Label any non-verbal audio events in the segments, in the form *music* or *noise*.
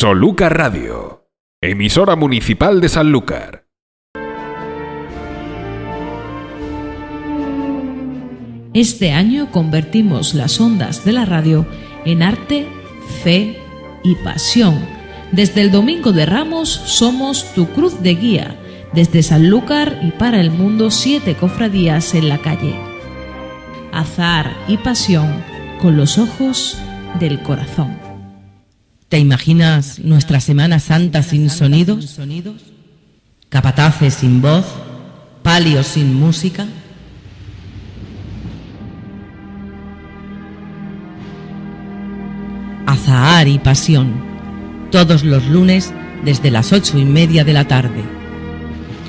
Solucar Radio, emisora municipal de Sanlúcar. Este año convertimos las ondas de la radio en arte, fe y pasión. Desde el Domingo de Ramos somos tu cruz de guía. Desde Sanlúcar y para el mundo siete cofradías en la calle. Azar y pasión con los ojos del corazón. ¿Te imaginas nuestra Semana Santa sin sonidos? Capataces sin voz, palios sin música. Azahar y pasión, todos los lunes desde las ocho y media de la tarde.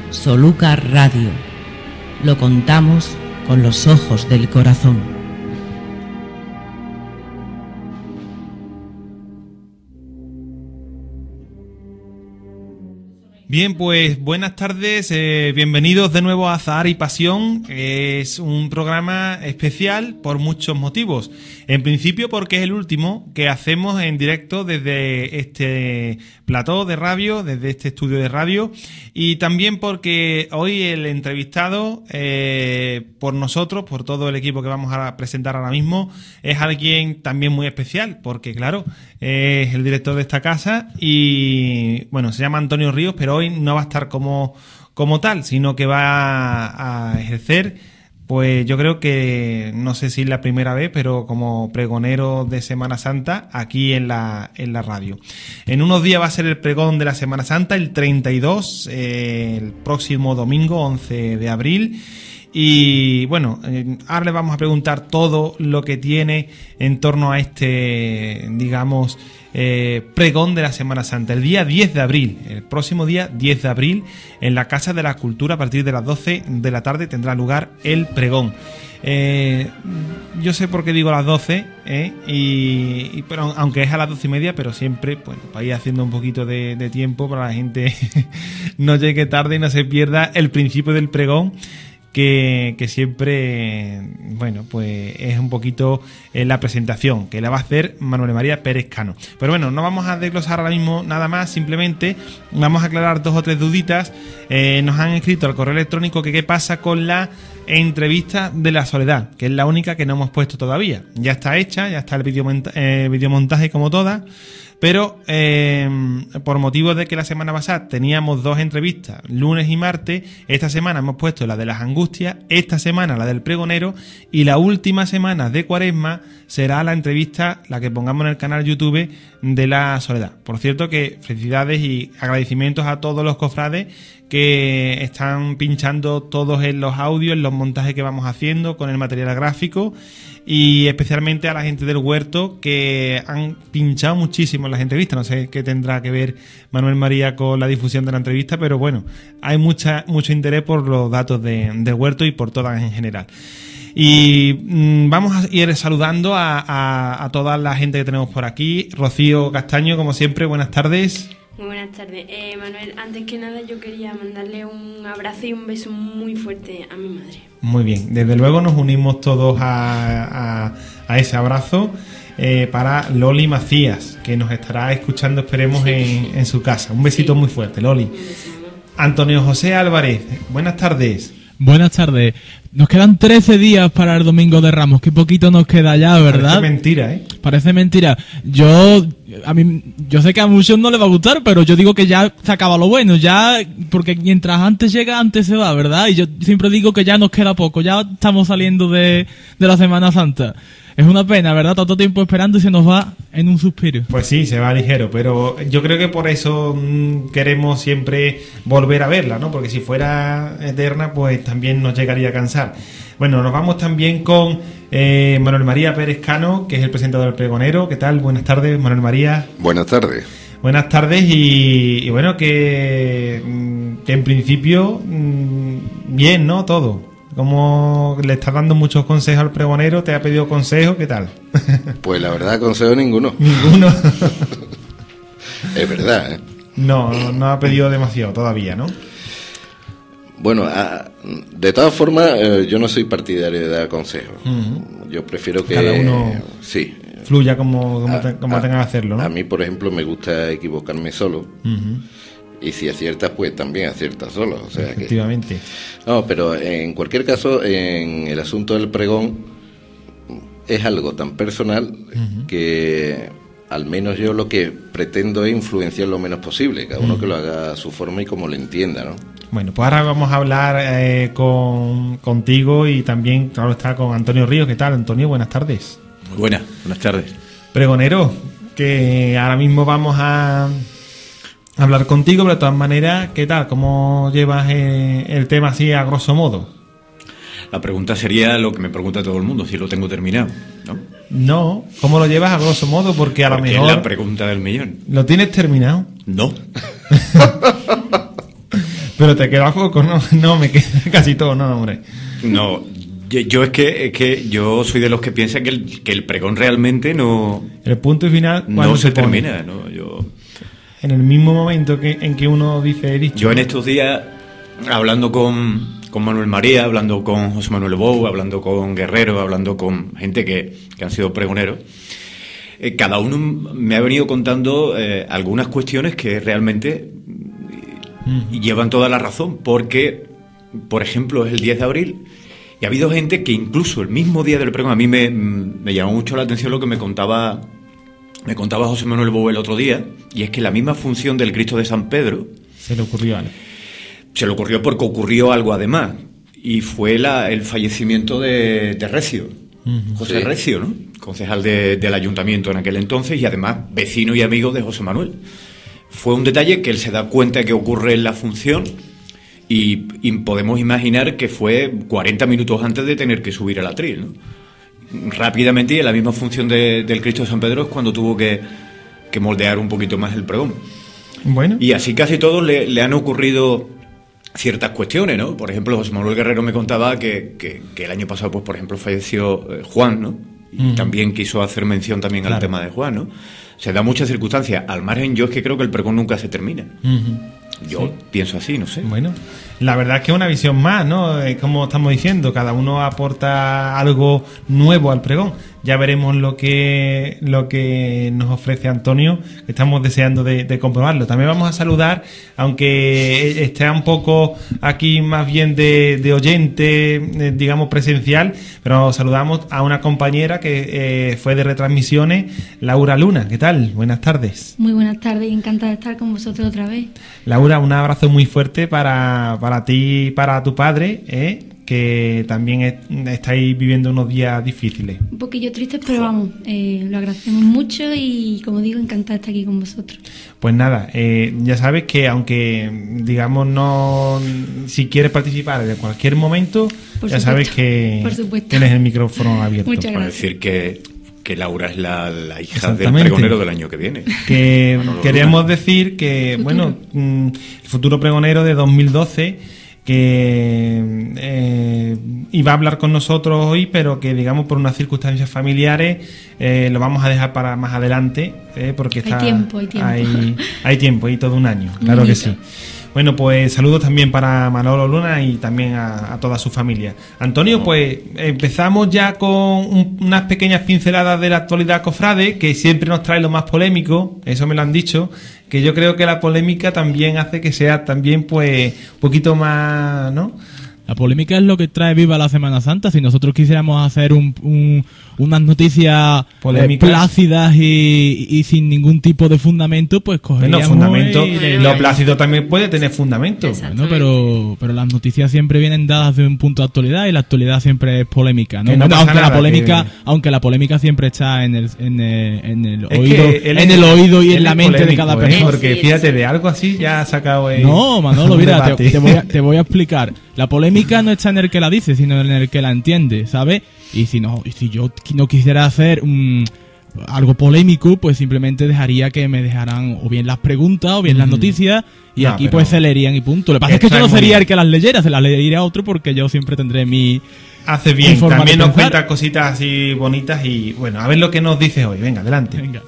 Solucar Radio, lo contamos con los ojos del corazón. Bien, pues buenas tardes, eh, bienvenidos de nuevo a Zahar y Pasión. Es un programa especial por muchos motivos. En principio porque es el último que hacemos en directo desde este plató de radio, desde este estudio de radio, y también porque hoy el entrevistado eh, por nosotros, por todo el equipo que vamos a presentar ahora mismo, es alguien también muy especial, porque claro, es el director de esta casa y bueno, se llama Antonio Ríos, pero hoy no va a estar como, como tal, sino que va a ejercer, pues yo creo que, no sé si es la primera vez, pero como pregonero de Semana Santa aquí en la, en la radio. En unos días va a ser el pregón de la Semana Santa, el 32, eh, el próximo domingo, 11 de abril. Y bueno, eh, ahora le vamos a preguntar todo lo que tiene en torno a este, digamos, eh, pregón de la Semana Santa, el día 10 de abril, el próximo día 10 de abril, en la Casa de la Cultura, a partir de las 12 de la tarde, tendrá lugar el pregón. Eh, yo sé por qué digo las 12, ¿eh? y, pero, aunque es a las 12 y media, pero siempre, bueno, para ir haciendo un poquito de tiempo para la gente *laughs* no llegue tarde y no se pierda el principio del pregón que, siempre, bueno, pues es un poquito eh, la presentación que la va a hacer Manuel María Pérez Cano. Pero bueno, no vamos a desglosar ahora mismo nada más, simplemente vamos a aclarar dos o tres duditas. Eh, nos han escrito al correo electrónico que qué pasa con la entrevista de la soledad, que es la única que no hemos puesto todavía. Ya está hecha, ya está el videomontaje, eh, videomontaje como todas. Pero eh, por motivo de que la semana pasada teníamos dos entrevistas, lunes y martes, esta semana hemos puesto la de las angustias, esta semana la del pregonero y la última semana de cuaresma será la entrevista, la que pongamos en el canal YouTube de la soledad. Por cierto que felicidades y agradecimientos a todos los cofrades que están pinchando todos en los audios, en los montajes que vamos haciendo con el material gráfico y especialmente a la gente del huerto que han pinchado muchísimo en las entrevistas. No sé qué tendrá que ver Manuel María con la difusión de la entrevista, pero bueno, hay mucha, mucho interés por los datos de, del huerto y por todas en general. Y mm, vamos a ir saludando a, a toda la gente que tenemos por aquí. Rocío Castaño, como siempre, buenas tardes. Muy buenas tardes. Eh, Manuel, antes que nada yo quería mandarle un abrazo y un beso muy fuerte a mi madre. Muy bien, desde luego nos unimos todos a, a, ese abrazo eh, para Loli Macías, que nos estará escuchando, esperemos, en, en su casa. Un besito muy fuerte, Loli. Antonio José Álvarez, buenas tardes. Buenas tardes. Nos quedan 13 días para el Domingo de Ramos. Qué poquito nos queda ya, ¿verdad? Parece mentira, ¿eh? Parece mentira. Yo, a mí, yo sé que a muchos no les va a gustar, pero yo digo que ya se acaba lo bueno. Ya, porque mientras antes llega, antes se va, ¿verdad? Y yo siempre digo que ya nos queda poco. Ya estamos saliendo de, de la Semana Santa. Es una pena, ¿verdad? Tanto tiempo esperando y se nos va en un suspiro. Pues sí, se va ligero, pero yo creo que por eso mm, queremos siempre volver a verla, ¿no? Porque si fuera eterna, pues también nos llegaría a cansar. Bueno, nos vamos también con eh, Manuel María Pérez Cano, que es el presentador del pregonero. ¿Qué tal? Buenas tardes, Manuel María. Buenas tardes. Buenas tardes y, bueno, que, mm, que en principio mm, bien, ¿no? Todo. ¿Cómo le estás dando muchos consejos al pregonero? ¿Te ha pedido consejos? ¿Qué tal? *laughs* Pues la verdad, consejo ninguno. Ninguno. *laughs* es verdad, ¿eh? No, no ha pedido demasiado todavía, ¿no? Bueno, de todas formas, eh, yo no soy partidario de dar consejos. Yo prefiero que... Cada uno... Sí, fluya como, como, a- te- como a- tenga que hacerlo, ¿no? A mí, por ejemplo, me gusta equivocarme solo. Y si aciertas, pues también aciertas solo. O sea que... Efectivamente. No, pero en cualquier caso, en el asunto del pregón es algo tan personal que al menos yo lo que pretendo es influenciar lo menos posible, cada uno que lo haga a su forma y como le entienda, ¿no? Bueno, pues ahora vamos a hablar eh, con, contigo y también, claro, está con Antonio Ríos. ¿Qué tal, Antonio? Buenas tardes. Muy buenas, buenas tardes. Pregonero, que ahora mismo vamos a hablar contigo, pero de todas maneras, ¿qué tal? ¿Cómo llevas eh, el tema así a grosso modo? La pregunta sería lo que me pregunta todo el mundo, si lo tengo terminado, ¿no? No, ¿cómo lo llevas a grosso modo? Porque a lo mejor es la pregunta del millón. lo tienes terminado, No. *laughs* pero te queda poco, ¿no? *laughs* No, me queda casi todo, no, hombre. No, yo, yo es que es que yo soy de los que piensa que el, que el pregón realmente no, El punto y final, no ¿cuándo se, termina, ¿no? Yo, En el mismo momento que, en que uno dice he dicho. yo en estos días, hablando con, con Manuel María, hablando con José Manuel Bou, hablando con Guerrero, hablando con gente que, que han sido pregoneros, eh, cada uno me ha venido contando eh, algunas cuestiones que realmente Mm. y llevan toda la razón, porque, por ejemplo, es el 10 de abril y ha habido gente que incluso el mismo día del pregón, a mí me, me llamó mucho la atención lo que me contaba, me contaba José Manuel Bou el otro día, y es que la misma función del Cristo de San Pedro Se le ocurrió algo. se le ocurrió porque ocurrió algo además, y fue la, el fallecimiento de, de Recio, José Sí. Recio, ¿no? concejal de- del ayuntamiento en aquel entonces y además vecino y amigo de José Manuel. Fue un detalle que él se da cuenta que ocurre en la función y, y podemos imaginar que fue 40 minutos antes de tener que subir al atril. ¿no? Rápidamente y en la misma función de- del Cristo de San Pedro es cuando tuvo que, que moldear un poquito más el pregón. Bueno, Y así casi todos le, le han ocurrido ciertas cuestiones, ¿no? Por ejemplo, José Manuel Guerrero me contaba que, que- que el año pasado, pues, por ejemplo, falleció eh, Juan, ¿no? Y también quiso hacer mención también al tema de Juan, ¿no? Se da muchas circunstancias. Al margen, yo es que creo que el pregón nunca se termina. Yo Sí. pienso así, no sé. Bueno, la verdad es que es una visión más, ¿no? Como estamos diciendo, cada uno aporta algo nuevo al pregón. Ya veremos lo que lo que nos ofrece Antonio, que estamos deseando de, de comprobarlo. También vamos a saludar, aunque esté un poco aquí más bien de, de oyente, eh, digamos presencial, pero saludamos a una compañera que eh, fue de retransmisiones, Laura Luna. ¿Qué tal? Buenas tardes. Muy buenas tardes y encantada de estar con vosotros otra vez. Laura, un abrazo muy fuerte para, para ti y para tu padre, ¿eh? que también es- estáis viviendo unos días difíciles. Un poquillo tristes, pero vamos, eh, lo agradecemos mucho y como digo, encantada de estar aquí con vosotros. Pues nada, eh, ya sabes que aunque digamos no, si quieres participar en cualquier momento, Por ya supuesto, sabes que por supuesto. tienes el micrófono abierto. Muchas Para decir que, que Laura es la, la hija del pregonero del año que viene. que Manolo queríamos Luna. decir que, Futuro. bueno, mm, el futuro pregonero de 2012 que eh, iba a hablar con nosotros hoy, pero que digamos por unas circunstancias familiares eh, lo vamos a dejar para más adelante, eh, porque Hay está tiempo, hay tiempo. Hay, hay tiempo, hay todo un año, claro que sí. Bueno, pues saludos también para Manolo Luna y también a, a toda su familia. Antonio, pues empezamos ya con un- unas pequeñas pinceladas de la actualidad cofrade, que siempre nos trae lo más polémico, eso me lo han dicho, que yo creo que la polémica también hace que sea también pues un poquito más, ¿no? La polémica es lo que trae viva la Semana Santa. Si nosotros quisiéramos hacer un, un- unas noticias eh, Polémicas. plácidas y, y sin ningún tipo de fundamento, pues cogeríamos fundamento, y le- lo plácido también puede tener fundamento. Bueno, pero, pero las noticias siempre vienen dadas de un punto de actualidad y la actualidad siempre es polémica, ¿no? No Bueno, aunque nada, la polémica, que- aunque la polémica siempre está en el, en el, en el oído, él en el oído y en la mente de cada ¿eh? persona. Porque fíjate, de algo así ya ha sacado el- No, Manolo, mira, te, debate. te voy a, te voy a explicar. La polémica no está en el que la dice, sino en el que la entiende, ¿sabes? Y si no, y si yo no quisiera hacer un algo polémico, pues simplemente dejaría que me dejaran o bien las preguntas o bien las noticias y aquí pues se leerían y punto. Lo que pasa es que yo no sería bien. el que las leyera, se las leería otro porque yo siempre tendré mi... Hace bien, forma también nos cuenta cositas así bonitas y bueno, a ver lo que nos dices hoy. Venga, adelante. Venga.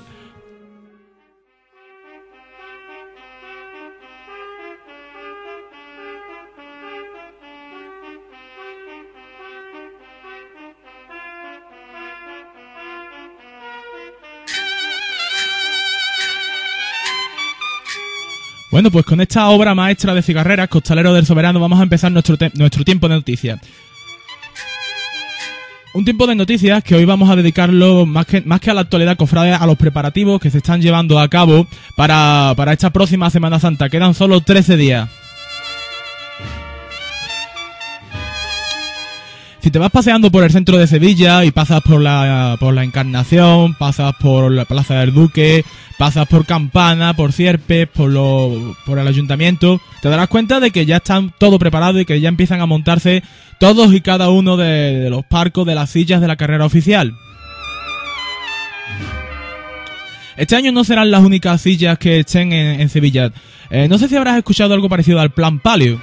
Bueno, pues con esta obra maestra de Cigarreras, Costalero del Soberano, vamos a empezar nuestro, nuestro tiempo de noticias. Un tiempo de noticias que hoy vamos a dedicarlo más que, más que a la actualidad, cofrade, a los preparativos que se están llevando a cabo para, para esta próxima Semana Santa. Quedan solo 13 días. Si te vas paseando por el centro de Sevilla y pasas por la, por la Encarnación, pasas por la Plaza del Duque, pasas por Campana, por Sierpes, por, lo, por el Ayuntamiento, te darás cuenta de que ya están todo preparado y que ya empiezan a montarse todos y cada uno de, los parcos de las sillas de la carrera oficial. Este año no serán las únicas sillas que estén en, en Sevilla. Eh, no sé si habrás escuchado algo parecido al Plan Palio.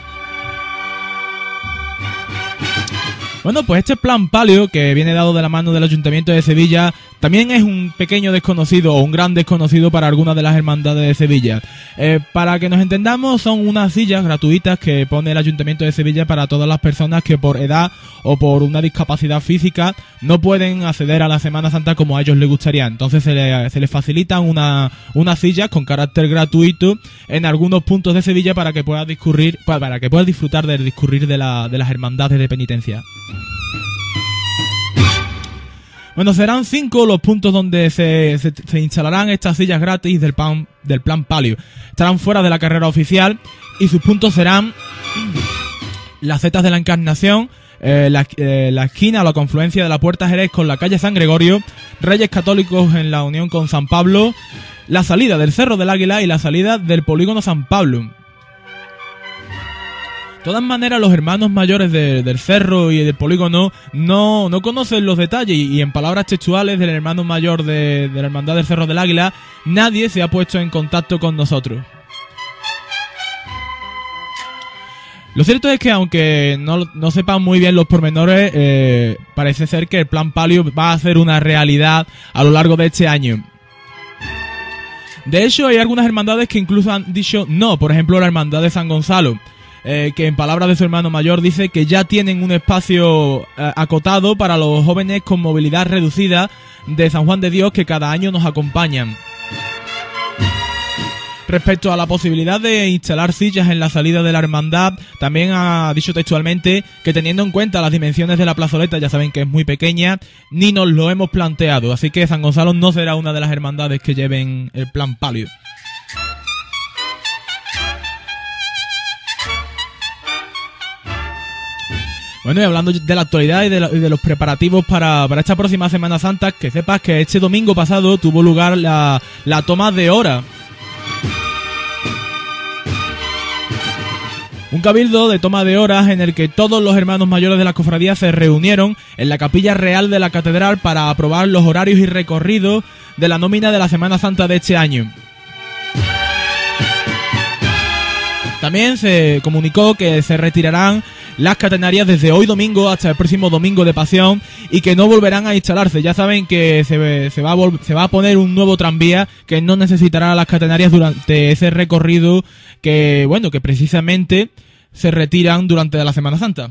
Bueno, pues este plan palio, que viene dado de la mano del Ayuntamiento de Sevilla, también es un pequeño desconocido o un gran desconocido para algunas de las hermandades de Sevilla. Eh, para que nos entendamos, son unas sillas gratuitas que pone el Ayuntamiento de Sevilla para todas las personas que por edad o por una discapacidad física no pueden acceder a la Semana Santa como a ellos les gustaría. Entonces se, le- se les facilitan una, unas sillas con carácter gratuito en algunos puntos de Sevilla para que puedas discurrir, pa- para que puedas disfrutar del discurrir de, la- de las hermandades de penitencia. Bueno, serán cinco los puntos donde se, se- instalarán estas sillas gratis del, pan, del plan Palio. Estarán fuera de la carrera oficial y sus puntos serán las setas de la Encarnación, eh, la, eh, la esquina o la confluencia de la Puerta Jerez con la calle San Gregorio, Reyes Católicos en la unión con San Pablo, la salida del Cerro del Águila y la salida del Polígono San Pablo. Todas maneras, los hermanos mayores de- del cerro y del polígono no, no conocen los detalles y, y en palabras textuales del hermano mayor de, de la Hermandad del Cerro del Águila, nadie se ha puesto en contacto con nosotros. Lo cierto es que aunque no, no sepan muy bien los pormenores, eh, parece ser que el plan palio va a ser una realidad a lo largo de este año. De hecho, hay algunas hermandades que incluso han dicho no, por ejemplo la hermandad de San Gonzalo, eh, que en palabras de su hermano mayor dice que ya tienen un espacio eh, acotado para los jóvenes con movilidad reducida de San Juan de Dios que cada año nos acompañan. Respecto a la posibilidad de instalar sillas en la salida de la hermandad, también ha dicho textualmente que teniendo en cuenta las dimensiones de la plazoleta, ya saben que es muy pequeña, ni nos lo hemos planteado, así que San Gonzalo no será una de las hermandades que lleven el plan palio. Bueno, y hablando de la actualidad y de, la- y de los preparativos para, para esta próxima Semana Santa, que sepas que este domingo pasado tuvo lugar la, la toma de hora. Un cabildo de toma de horas en el que todos los hermanos mayores de la cofradía se reunieron en la capilla real de la catedral para aprobar los horarios y recorridos de la nómina de la Semana Santa de este año. También se comunicó que se retirarán las catenarias desde hoy domingo hasta el próximo domingo de pasión y que no volverán a instalarse. Ya saben que se, se va, a se va a poner un nuevo tranvía que no necesitará las catenarias durante ese recorrido que, bueno, que precisamente se retiran durante la Semana Santa.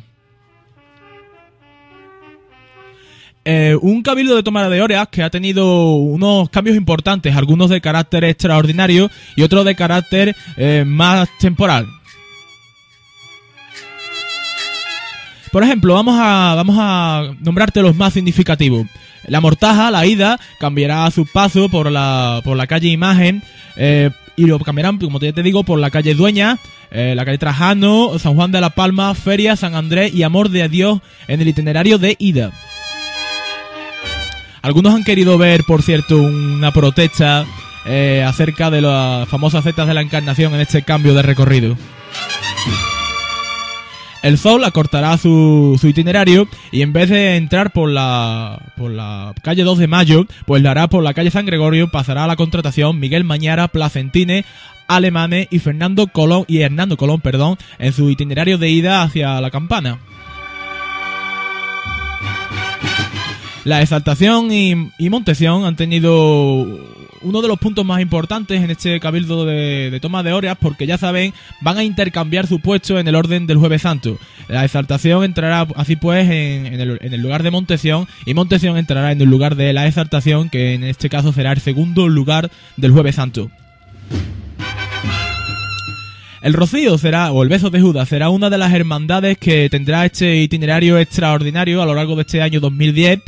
Eh, un cabildo de toma de horas que ha tenido unos cambios importantes, algunos de carácter extraordinario y otros de carácter eh, más temporal. Por ejemplo, vamos a, vamos a nombrarte los más significativos. La mortaja, la ida, cambiará su paso por la, por la calle Imagen eh, y lo cambiarán, como ya te digo, por la calle Dueña, eh, la calle Trajano, San Juan de la Palma, Feria, San Andrés y Amor de Dios en el itinerario de ida. Algunos han querido ver, por cierto, una protesta eh, acerca de las famosas setas de la encarnación en este cambio de recorrido. El Sol acortará su, itinerario y en vez de entrar por la, por la calle 2 de Mayo, pues lo hará por la calle San Gregorio, pasará a la contratación Miguel Mañara, Placentine, Alemane y Fernando Colón y Hernando Colón, perdón, en su itinerario de ida hacia la campana. La exaltación y, y han tenido uno de los puntos más importantes en este cabildo de, toma de horas porque ya saben, van a intercambiar su puesto en el orden del jueves santo. La exaltación entrará así pues en, en el, en el lugar de Montesión y Montesión entrará en el lugar de la exaltación que en este caso será el segundo lugar del jueves santo. El Rocío será, o el Beso de Judas, será una de las hermandades que tendrá este itinerario extraordinario a lo largo de este año 2010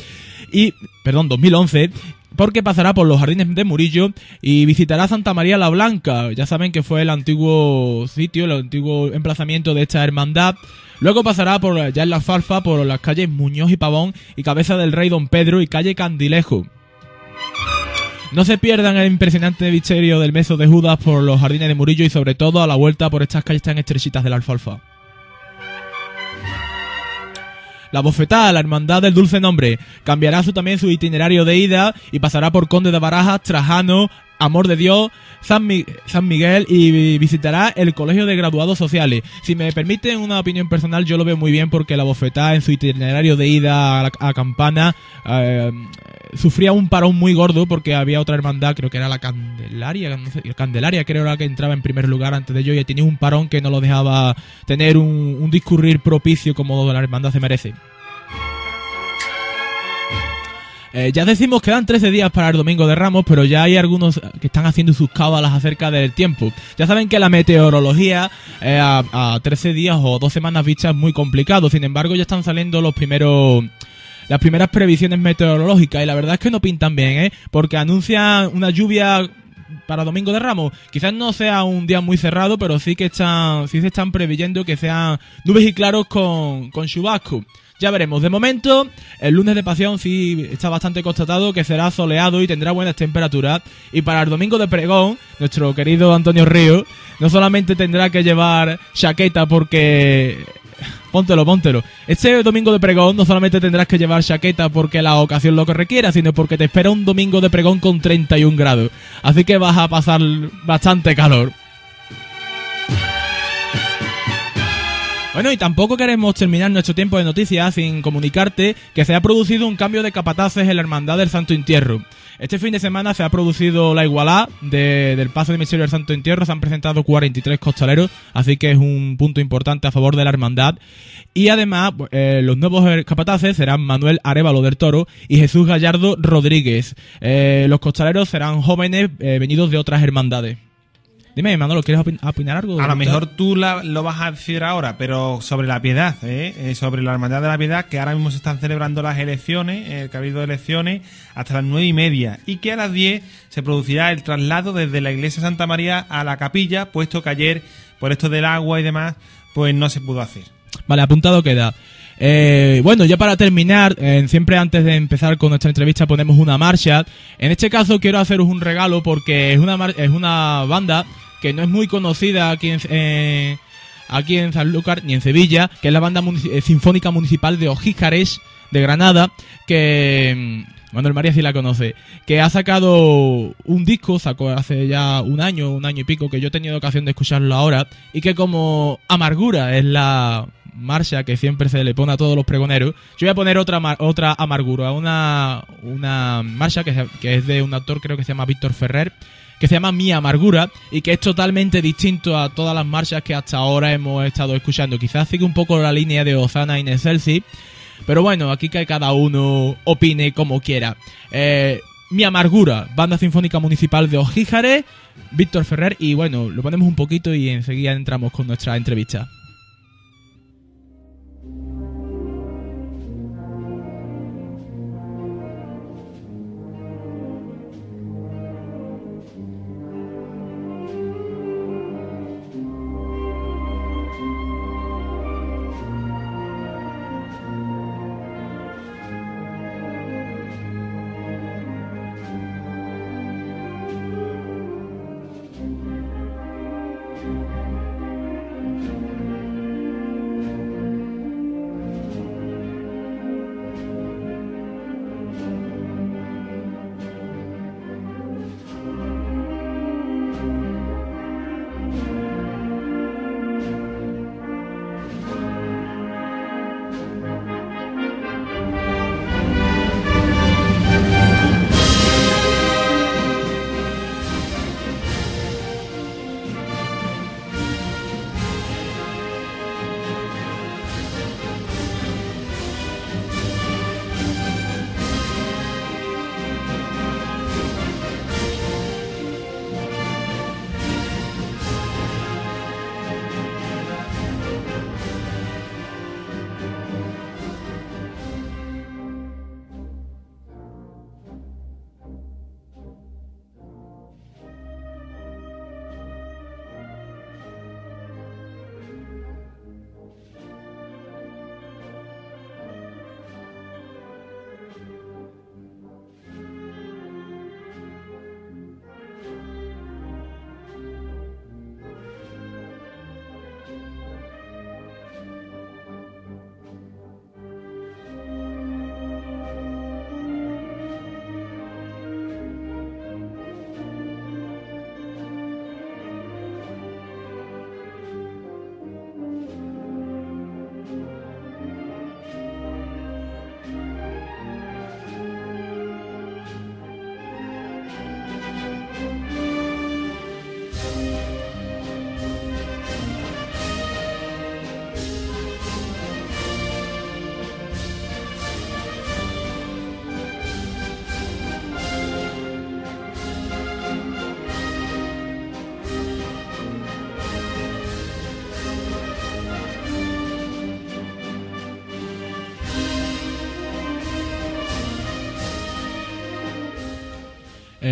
y, perdón, 2011 porque pasará por los jardines de Murillo y visitará Santa María la Blanca. Ya saben que fue el antiguo sitio, el antiguo emplazamiento de esta hermandad. Luego pasará por ya en la Falfa, por las calles Muñoz y Pavón y Cabeza del Rey Don Pedro y calle Candilejo. No se pierdan el impresionante misterio del meso de Judas por los jardines de Murillo y sobre todo a la vuelta por estas calles tan estrechitas de la alfalfa. La bofetada, la hermandad del dulce nombre, cambiará su, también su itinerario de ida y pasará por Conde de Barajas, Trajano, Amor de Dios, San, Miguel y visitará el Colegio de Graduados Sociales. Si me permiten una opinión personal, yo lo veo muy bien porque la bofetada en su itinerario de ida a, Campana eh, sufría un parón muy gordo porque había otra hermandad, creo que era la Candelaria, no sé, Candelaria creo era la que entraba en primer lugar antes de ello y tenía un parón que no lo dejaba tener un, un discurrir propicio como la hermandad se merece. Eh, ya decimos que dan 13 días para el Domingo de Ramos, pero ya hay algunos que están haciendo sus cábalas acerca del tiempo. Ya saben que la meteorología eh, a, 13 días o dos semanas vista es muy complicado, sin embargo ya están saliendo los primeros las primeras previsiones meteorológicas y la verdad es que no pintan bien, ¿eh? Porque anuncian una lluvia para Domingo de Ramos. Quizás no sea un día muy cerrado, pero sí que están, sí se están preveyendo que sean nubes y claros con, con chubasco. Ya veremos. De momento, el lunes de pasión sí está bastante constatado que será soleado y tendrá buenas temperaturas. Y para el domingo de pregón, nuestro querido Antonio Río no solamente tendrá que llevar chaqueta porque Póntelo, póntelo. Este domingo de pregón no solamente tendrás que llevar chaqueta porque la ocasión lo que requiera, sino porque te espera un domingo de pregón con 31 grados. Así que vas a pasar bastante calor. Bueno, y tampoco queremos terminar nuestro tiempo de noticias sin comunicarte que se ha producido un cambio de capataces en la Hermandad del Santo Entierro. Este fin de semana se ha producido la igualdad del paso de misterio del Santo Entierro. Se han presentado 43 costaleros, así que es un punto importante a favor de la hermandad. Y además, eh, los nuevos capataces serán Manuel Arevalo del Toro y Jesús Gallardo Rodríguez. Eh, los costaleros serán jóvenes eh, venidos de otras hermandades. Dime, Manolo, ¿quieres opinar algo? A lo mejor tú lo vas a decir ahora, pero sobre la piedad, ¿eh? ¿eh? sobre la hermandad de la piedad, que ahora mismo se están celebrando las elecciones, el cabildo de elecciones, hasta las nueve y media, y que a las diez se producirá el traslado desde la iglesia Santa María a la capilla, puesto que ayer, por esto del agua y demás, pues no se pudo hacer. Vale, apuntado queda. Eh, bueno, ya para terminar, eh, siempre antes de empezar con nuestra entrevista ponemos una marcha. En este caso quiero haceros un regalo porque es una, es una banda que no es muy conocida aquí en, eh, aquí en Sanlúcar ni en Sevilla, que es la banda eh, sinfónica municipal de Ojíjares de Granada, que mm, Manuel María sí la conoce, que ha sacado un disco, sacó hace ya un año, un año y pico, que yo he tenido ocasión de escucharlo ahora, y que como Amargura es la marcha que siempre se le pone a todos los pregoneros, yo voy a poner otra otra Amargura, una, una marcha que, que es de un actor creo que se llama Víctor Ferrer, que se llama Mi Amargura y que es totalmente distinto a todas las marchas que hasta ahora hemos estado escuchando. Quizás sigue un poco la línea de Osana y Neselsi, pero bueno, aquí que cada uno opine como quiera. Eh, Mi Amargura, Banda Sinfónica Municipal de Ojíjare, Víctor Ferrer y bueno, lo ponemos un poquito y enseguida entramos con nuestra entrevista.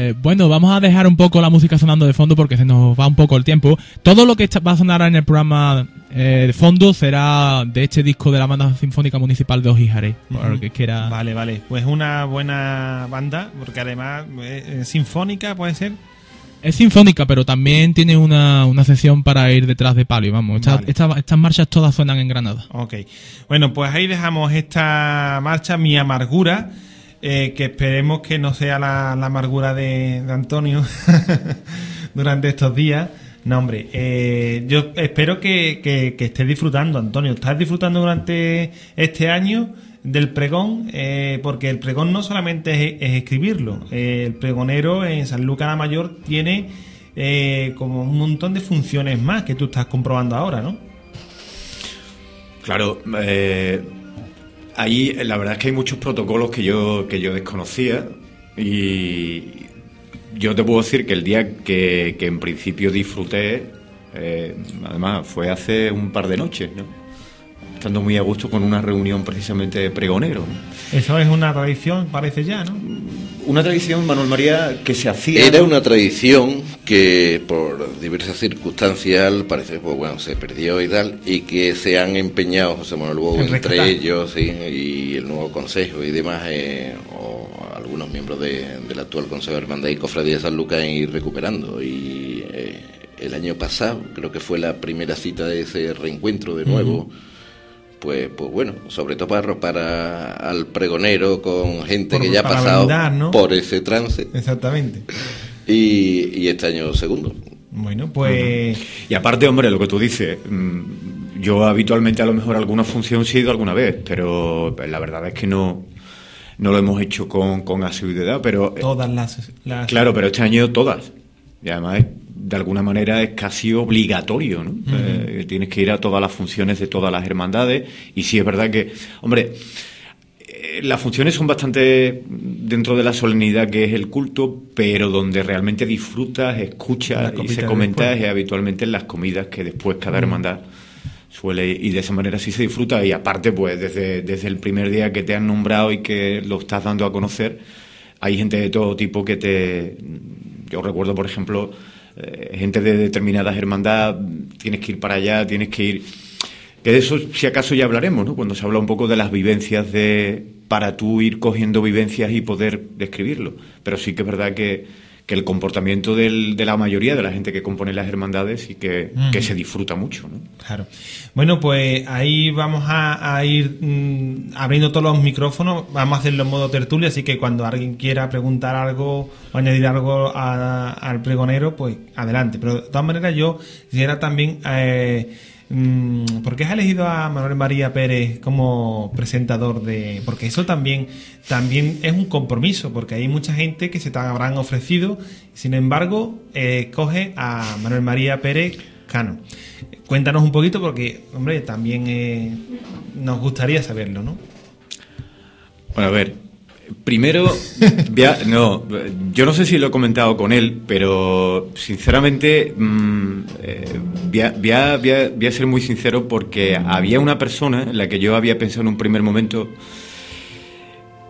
Eh, bueno, vamos a dejar un poco la música sonando de fondo porque se nos va un poco el tiempo. Todo lo que va a sonar en el programa eh, de fondo será de este disco de la banda sinfónica municipal de Ojijare. Porque quiera... Vale, vale. Pues una buena banda, porque además eh, eh, sinfónica puede ser. Es sinfónica, pero también tiene una, una sesión para ir detrás de palio. Vamos, Esta- Vale. esta- estas marchas todas suenan en Granada. Ok. Bueno, pues ahí dejamos esta marcha, Mi Amargura, eh, que esperemos que no sea la, amargura de, Antonio *laughs* durante estos días. No, hombre, eh, yo espero que, estés disfrutando, Antonio. ¿Estás disfrutando durante este año del pregón? Eh, porque el pregón no solamente es, es escribirlo. El pregonero en San Lucas la Mayor tiene como un montón de funciones más que tú estás comprobando ahora, ¿no? Claro, eh, ahí la verdad es que hay muchos protocolos que yo, que yo desconocía y yo te puedo decir que el día que, que en principio disfruté, eh, además fue hace un par de noches, ¿no? Estando muy a gusto con una reunión precisamente de pregoneros. ¿no? Eso es una tradición, parece ya, ¿no? Una tradición, Manuel María, que se hacía... Era una tradición que por diversas circunstancias parece pues bueno se perdió y tal y que se han empeñado José Manuel Bogo En entre ellos sí, y el nuevo consejo y demás eh, o algunos miembros de- del actual consejo de hermandad y cofradía de San Lucas en ir recuperando y eh, el año pasado creo que fue la primera cita de ese reencuentro de nuevo pues, pues bueno, sobre todo para arropar a- al pregonero con gente Por- que ya ha para pasado brindar, ¿no? por ese trance Exactamente. y, y este año segundo. Bueno, pues Y aparte, hombre, lo que tú dices, mm, yo habitualmente a lo mejor alguna función sí he ido alguna vez, pero la verdad es que no, no lo hemos hecho con, con asiduidad, pero eh, todas las, las- claro, pero este año todas. Y además, de alguna manera, es casi obligatorio, ¿no? Eh, tienes que ir a todas las funciones de todas las hermandades. Y sí es verdad que, hombre, eh, las funciones son bastante dentro de la solemnidad que es el culto, pero donde realmente disfrutas, escuchas y se comenta es habitualmente en las comidas que después cada hermandad suele y de esa manera sí se disfruta. Y aparte pues desde, desde el primer día que te han nombrado y que lo estás dando a conocer hay gente de todo tipo que te yo recuerdo por ejemplo eh, gente de determinadas hermandades tienes que ir para allá tienes que ir. Que de eso si acaso ya hablaremos no cuando se habla un poco de las vivencias de para tú ir cogiendo vivencias y poder describirlo. Pero sí que es verdad que que el comportamiento del- de la mayoría de la gente que compone las hermandades y que, se disfruta mucho. ¿no? Claro. Bueno, pues ahí vamos a, a ir mm, abriendo todos los micrófonos. Vamos a hacerlo en modo tertulia, así que cuando alguien quiera preguntar algo o añadir algo a- al pregonero, pues adelante. Pero de todas maneras, yo quisiera también. Eh, ¿Por qué has elegido a Manuel María Pérez como presentador de.? Porque eso también, también es un compromiso, porque hay mucha gente que se te habrán ofrecido, sin embargo, eh, a Manuel María Pérez Cano. Cuéntanos un poquito porque, hombre, también eh, nos gustaría saberlo, ¿no? Bueno, a ver, primero, *laughs* no, yo no sé si lo he comentado con él, pero sinceramente mm, eh, voy, a, voy a- voy a- voy a ser muy sincero porque había una persona en la que yo había pensado en un primer momento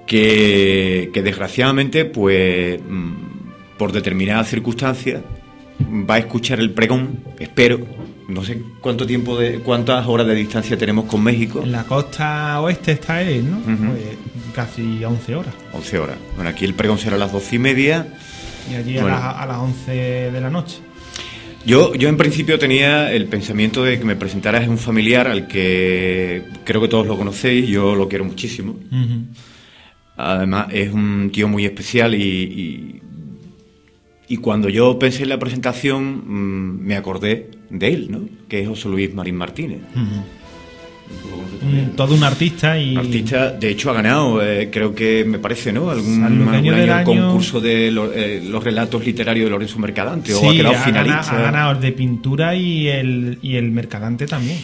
que, que desgraciadamente, pues, mm, por determinadas circunstancias, va a escuchar el pregón, espero. No sé cuánto tiempo de, cuántas horas de distancia tenemos con México. En la costa oeste está él, ¿no? Ujú. Pues casi 11 horas. 11 horas. Bueno, aquí el pregón será a las 12 y media. Y allí Bueno. a, las, a las 11 de la noche. Yo, yo en principio tenía el pensamiento de que me presentaras un familiar al que creo que todos lo conocéis, yo lo quiero muchísimo. Además es un tío muy especial y, y, y cuando yo pensé en la presentación mm, me acordé de él, ¿no? Que es José Luis Marín Martínez. Un- todo un artista y. Artista, de hecho ha ganado, eh, creo que me parece, ¿no? Algún, algún año el año. concurso de lo- eh, los relatos literarios de Lorenzo Mercadante o Sí, ha quedado ha finalista. ganado, ha ganado el de pintura y el, y el mercadante también.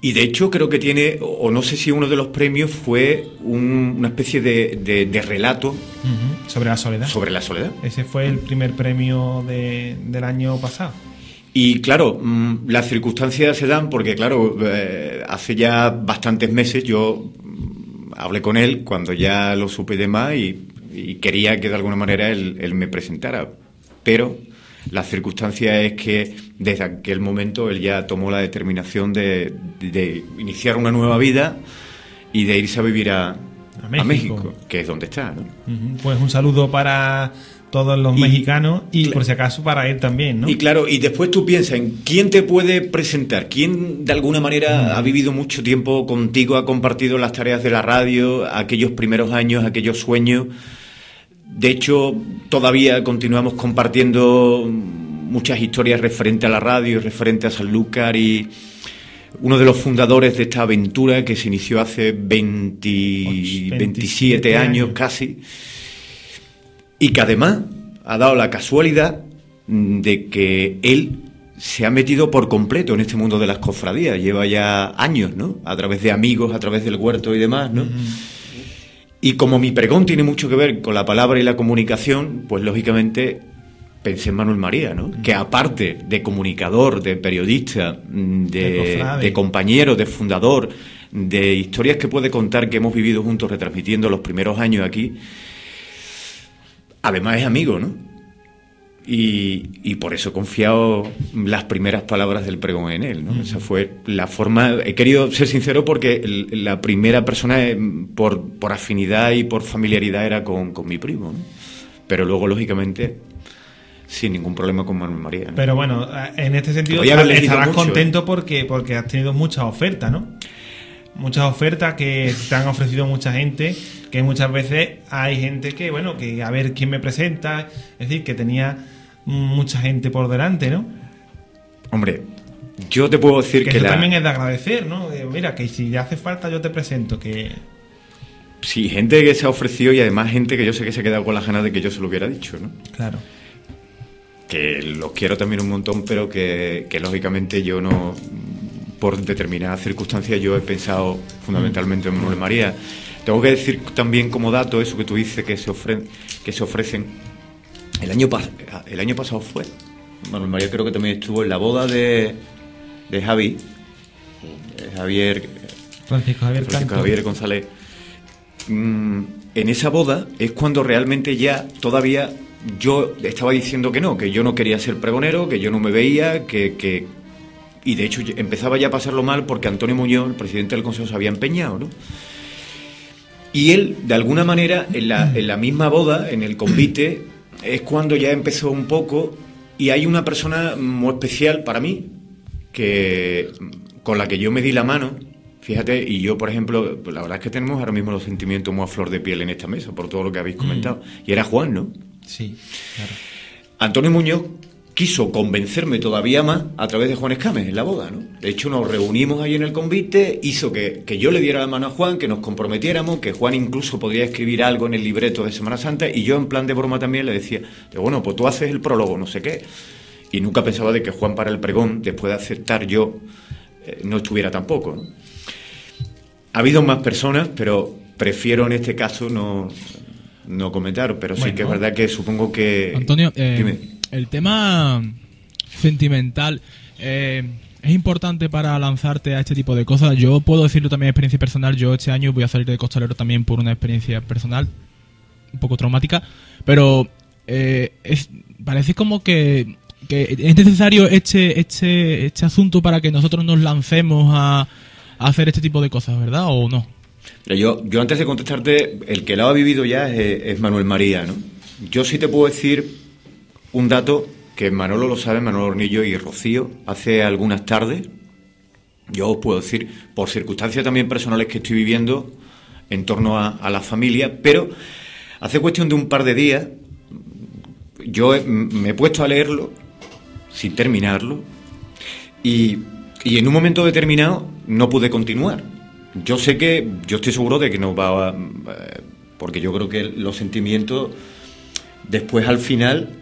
Y de hecho creo que tiene, o no sé si uno de los premios fue un- una especie de, de- de relato. Sobre la soledad. sobre la soledad. Ese fue el primer premio de- del año pasado. Y claro, mm, las circunstancias se dan porque, claro, eh, hace ya bastantes meses yo mm, hablé con él cuando ya lo supe y demás y, y quería que de alguna manera él, él me presentara. Pero la circunstancia es que desde aquel momento él ya tomó la determinación de, de iniciar una nueva vida y de irse a vivir a, A a México. México. que es donde está. ¿no? Pues un saludo para todos los Y- mexicanos y por si acaso para él también, ¿no? Y claro, y después tú piensas en quién te puede presentar, quién de alguna manera ha vivido mucho tiempo contigo, ha compartido las tareas de la radio, aquellos primeros años, aquellos sueños. De hecho, todavía continuamos compartiendo muchas historias referente a la radio, referente a Sanlúcar y uno de los fundadores de esta aventura que se inició hace 20 Och- 27 años años. casi y que además ha dado la casualidad mm, de que él se ha metido por completo en este mundo de las cofradías. Lleva ya años, ¿no? A través de amigos, a través del huerto y demás, ¿no? Y como mi pregón tiene mucho que ver con la palabra y la comunicación, pues lógicamente pensé en Manuel María, ¿no? Que aparte de comunicador, de periodista, mm, De de, compañero, de fundador, de historias que puede contar que hemos vivido juntos retransmitiendo los primeros años aquí, además es amigo, ¿no? Y, y por eso he confiado las primeras palabras del pregón en él, ¿no? Esa fue la forma... He querido ser sincero porque la primera persona, eh, por, por afinidad y por familiaridad, era con, con mi primo, ¿no? Pero luego, lógicamente, sin ningún problema con Manuel María. ¿no? Pero bueno, en este sentido estarás mucho, ¿eh? contento porque, porque has tenido muchas ofertas, ¿no? Muchas ofertas que te han ofrecido mucha gente, que muchas veces hay gente que, bueno, que a ver quién me presenta, es decir, que tenía mucha gente por delante, ¿no? Hombre, yo te puedo decir Que, que, eso la... también es de agradecer, ¿no? Eh, Mira, que si hace falta yo te presento, que... Sí, gente que se ha ofrecido y además gente que yo sé que se ha quedado con las ganas de que yo se lo hubiera dicho, ¿no? Claro. que los quiero también un montón, pero que, que lógicamente yo no, por determinadas circunstancias, yo he pensado fundamentalmente en Manuel María. Tengo que decir también como dato eso que tú dices que se, ofre- que se ofrecen. El año, pas- el año pasado fue. Manuel María creo que también estuvo en la boda de, de Javi, de Javier, Francisco Javier Francisco. Javier González. Mm, en esa boda es cuando realmente ya todavía yo estaba diciendo que no, que yo no quería ser pregonero, que yo no me veía, que, que- y de hecho empezaba ya a pasarlo mal porque Antonio Muñoz, el presidente del Consejo, se había empeñado, ¿no? Y él, de alguna manera, en la, en la misma boda, en el convite, *clears throat* es cuando ya empezó un poco y hay una persona muy especial para mí, que con la que yo me di la mano, fíjate, y yo, por ejemplo, la verdad es que tenemos ahora mismo los sentimientos muy a flor de piel en esta mesa, por todo lo que habéis comentado. Y era Juan, ¿no? Sí, claro. Antonio Muñoz quiso convencerme todavía más a través de Juan Escames en la boda, ¿no? De hecho, nos reunimos ahí en el convite, hizo que, que yo le diera la mano a Juan, que nos comprometiéramos, que Juan incluso podría escribir algo en el libreto de Semana Santa, y yo en plan de broma también le decía, de, bueno, pues tú haces el prólogo, no sé qué. Y nunca pensaba de que Juan para el pregón, después de aceptar yo, eh, no estuviera tampoco, ¿no? Ha habido más personas, pero prefiero en este caso no, no comentar, pero sí que es verdad que supongo que... Antonio, eh, Dime. El tema sentimental eh, es importante para lanzarte a este tipo de cosas. Yo puedo decirlo también experiencia personal. Yo este año voy a salir de costalero también por una experiencia personal un poco traumática, pero eh, es, parece como que, que es necesario este, este, este asunto para que nosotros nos lancemos a, a hacer este tipo de cosas, ¿verdad? ¿O no? Yo, yo antes de contestarte, el que lo ha vivido ya es, es Manuel María, ¿no? Yo sí te puedo decir un dato que Manolo lo sabe, Manolo Hornillo y Rocío, hace algunas tardes, yo os puedo decir, por circunstancias también personales que estoy viviendo en torno a, la familia, pero hace cuestión de un par de días, yo me he puesto a leerlo sin terminarlo y, y en un momento determinado no pude continuar. Yo sé que, yo estoy seguro de que no va a... eh, porque yo creo que los sentimientos después al final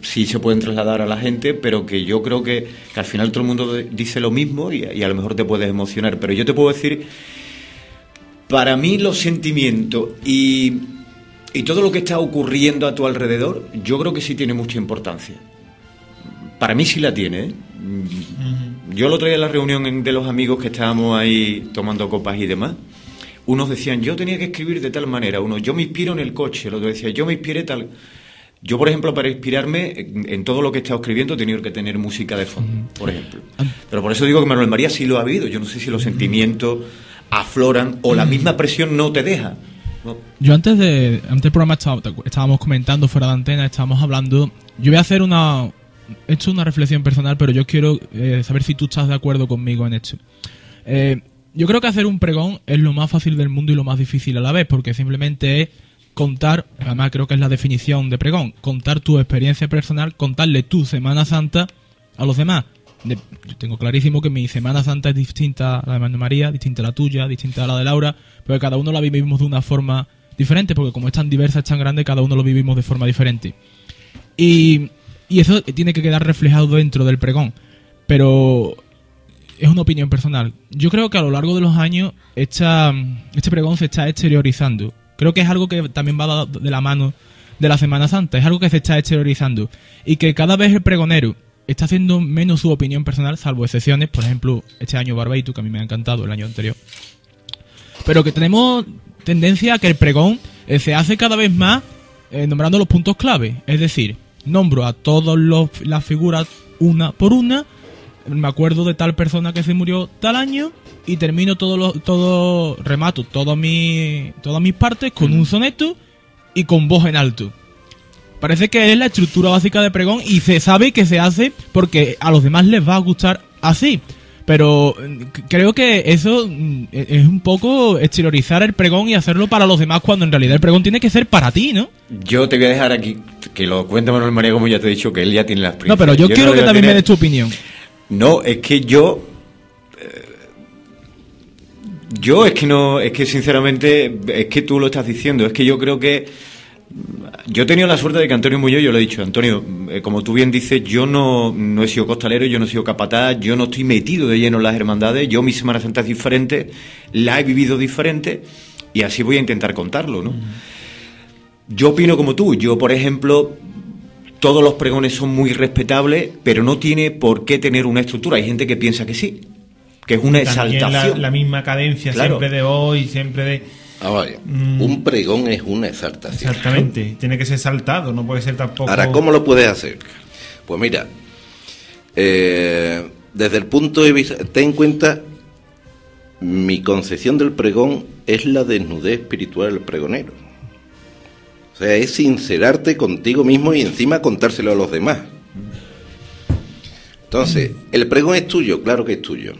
sí se pueden trasladar a la gente, pero que yo creo que, que al final todo el mundo dice lo mismo y, y a lo mejor te puedes emocionar. Pero yo te puedo decir, para mí los sentimientos y, y todo lo que está ocurriendo a tu alrededor, yo creo que sí tiene mucha importancia. Para mí sí la tiene. ¿eh? Yo el otro día en la reunión de los amigos que estábamos ahí tomando copas y demás, unos decían, yo tenía que escribir de tal manera, uno, yo me inspiro en el coche, el otro decía, yo me inspiré tal... Yo, por ejemplo, para inspirarme en, en todo lo que he estado escribiendo he tenido que tener música de fondo, por ejemplo. Pero por eso digo que Manuel María sí lo ha habido. Yo no sé si los sentimientos afloran o la misma presión no te deja. ¿no? Yo antes de antes del programa estaba- estábamos comentando fuera de antena, estábamos hablando. Yo voy a hacer una he hecho una reflexión personal, pero yo quiero eh, saber si tú estás de acuerdo conmigo en esto. Eh, yo creo que hacer un pregón es lo más fácil del mundo y lo más difícil a la vez, porque simplemente es contar, además creo que es la definición de pregón, contar tu experiencia personal, contarle tu Semana Santa a los demás. De- yo tengo clarísimo que mi Semana Santa es distinta a la de María, distinta a la tuya, distinta a la de Laura, pero cada uno la vivimos de una forma diferente, porque como es tan diversa, es tan grande, cada uno lo vivimos de forma diferente. Y, y eso tiene que quedar reflejado dentro del pregón. Pero es una opinión personal. Yo creo que a lo largo de los años esta, este pregón se está exteriorizando. Creo que es algo que también va de la mano de la Semana Santa. Es algo que se está exteriorizando. Y que cada vez el pregonero está haciendo menos su opinión personal, salvo excepciones. Por ejemplo, este año Barbeitu, que a mí me ha encantado el año anterior. Pero que tenemos tendencia a que el pregón eh, se hace cada vez más eh, nombrando los puntos clave. Es decir, nombro a todas las figuras una por una. Me acuerdo de tal persona que se murió tal año y termino todo lo, todo remato todas mis todas mis partes con un soneto y con voz en alto. Parece que es la estructura básica de pregón y se sabe que se hace porque a los demás les va a gustar así. Pero mm, creo que eso mm, e- es un poco exteriorizar el pregón y hacerlo para los demás cuando en realidad el pregón tiene que ser para ti, ¿no? Yo te voy a dejar aquí que lo cuente Manuel María, como ya te he dicho, que él ya tiene las No, pero yo, quiero no que también me des tu opinión. No, es que yo. eh, Yo es que no. Es que sinceramente. Es que tú lo estás diciendo. Es que yo creo que. Yo he tenido la suerte de que Antonio Muñoz, yo lo he dicho, Antonio, eh, como tú bien dices, yo no, no he sido costalero, yo no he sido capataz, yo no estoy metido de lleno en las hermandades, yo mi Semana Santa es diferente, la he vivido diferente y así voy a intentar contarlo, ¿no? Yo opino como tú, yo por ejemplo, todos los pregones son muy respetables, pero no tiene por qué tener una estructura. Hay gente que piensa que sí, que es una También la, exaltación. la misma cadencia Claro. siempre de hoy, siempre de... Ah, vaya. Mm. Un pregón es una exaltación. Exactamente, tiene que ser saltado, no puede ser tampoco... Ahora, ¿cómo lo puedes hacer? Pues mira, eh, desde el punto de vista, ten en cuenta, mi concepción del pregón es la desnudez espiritual del pregonero. O sea, es sincerarte contigo mismo y encima contárselo a los demás. Entonces, el pregón es tuyo, claro que es tuyo.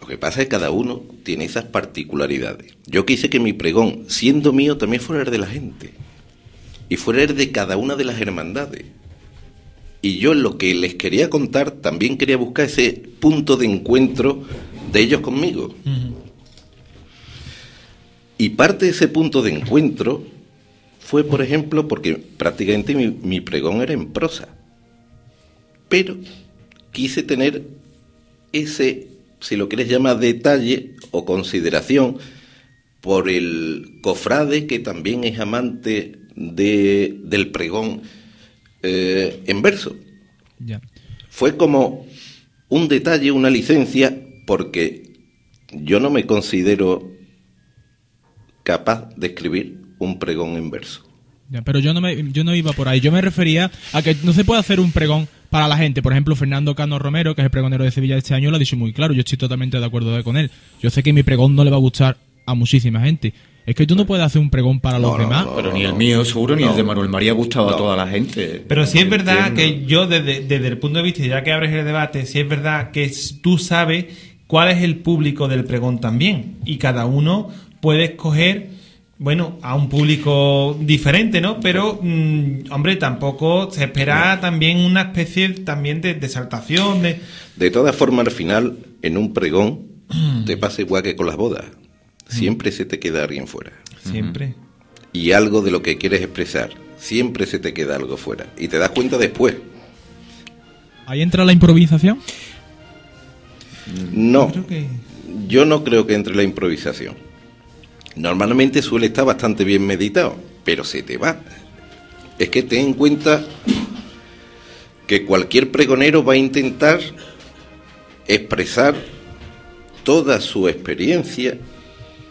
Lo que pasa es que cada uno tiene esas particularidades. Yo quise que mi pregón, siendo mío, también fuera el de la gente y fuera el de cada una de las hermandades. Y yo lo que les quería contar, también quería buscar ese punto de encuentro de ellos conmigo. Y parte de ese punto de encuentro fue, por ejemplo, porque prácticamente mi, mi pregón era en prosa. Pero quise tener ese, si lo quieres llamar detalle o consideración, por el cofrade que también es amante de, del pregón eh, en verso. Ya. Fue como un detalle, una licencia, porque yo no me considero capaz de escribir un pregón en verso. Ya, pero yo no, me, yo no iba por ahí. Yo me refería a que no se puede hacer un pregón para la gente. Por ejemplo, Fernando Cano Romero, que es el pregonero de Sevilla de este año, lo ha dicho muy claro. Yo estoy totalmente de acuerdo con él. Yo sé que mi pregón no le va a gustar a muchísima gente. Es que tú no puedes hacer un pregón para los No, demás. no. Pero ni el mío, seguro, ni el de Manuel María ha gustado a toda la gente. Pero sí es verdad Entiendo. que yo, desde, desde el punto de vista, ya que abres el debate, sí es verdad que tú sabes cuál es el público del pregón también. Y cada uno puede escoger, bueno, a un público diferente, ¿no? Pero, mm, hombre, tampoco se espera también una especie también de, de exaltación, de... De todas formas, al final, en un pregón, te pasa igual que con las bodas. Siempre se te queda alguien fuera. Siempre. Y algo de lo que quieres expresar. Siempre se te queda algo fuera. Y te das cuenta después. Ahí entra la improvisación. No, que... yo no creo que entre la improvisación. Normalmente suele estar bastante bien meditado, pero se te va. Es que ten en cuenta que cualquier pregonero va a intentar expresar toda su experiencia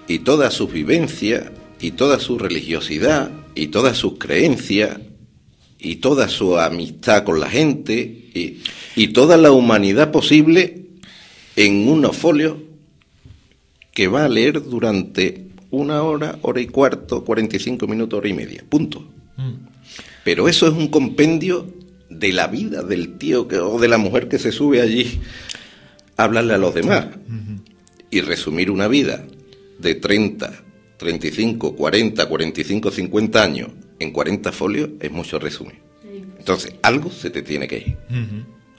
y toda su vivencia y toda su religiosidad y todas sus creencias y toda su amistad con la gente y, y toda la humanidad posible en unos folios que va a leer durante una hora, hora y cuarto, 45 minutos, hora y media. Punto. Pero eso es un compendio de la vida del tío que, o de la mujer que se sube allí a hablarle a los demás. Y resumir una vida de 30, 35, 40, 45, 50 años en 40 folios es mucho resumir. Entonces, algo se te tiene que ir.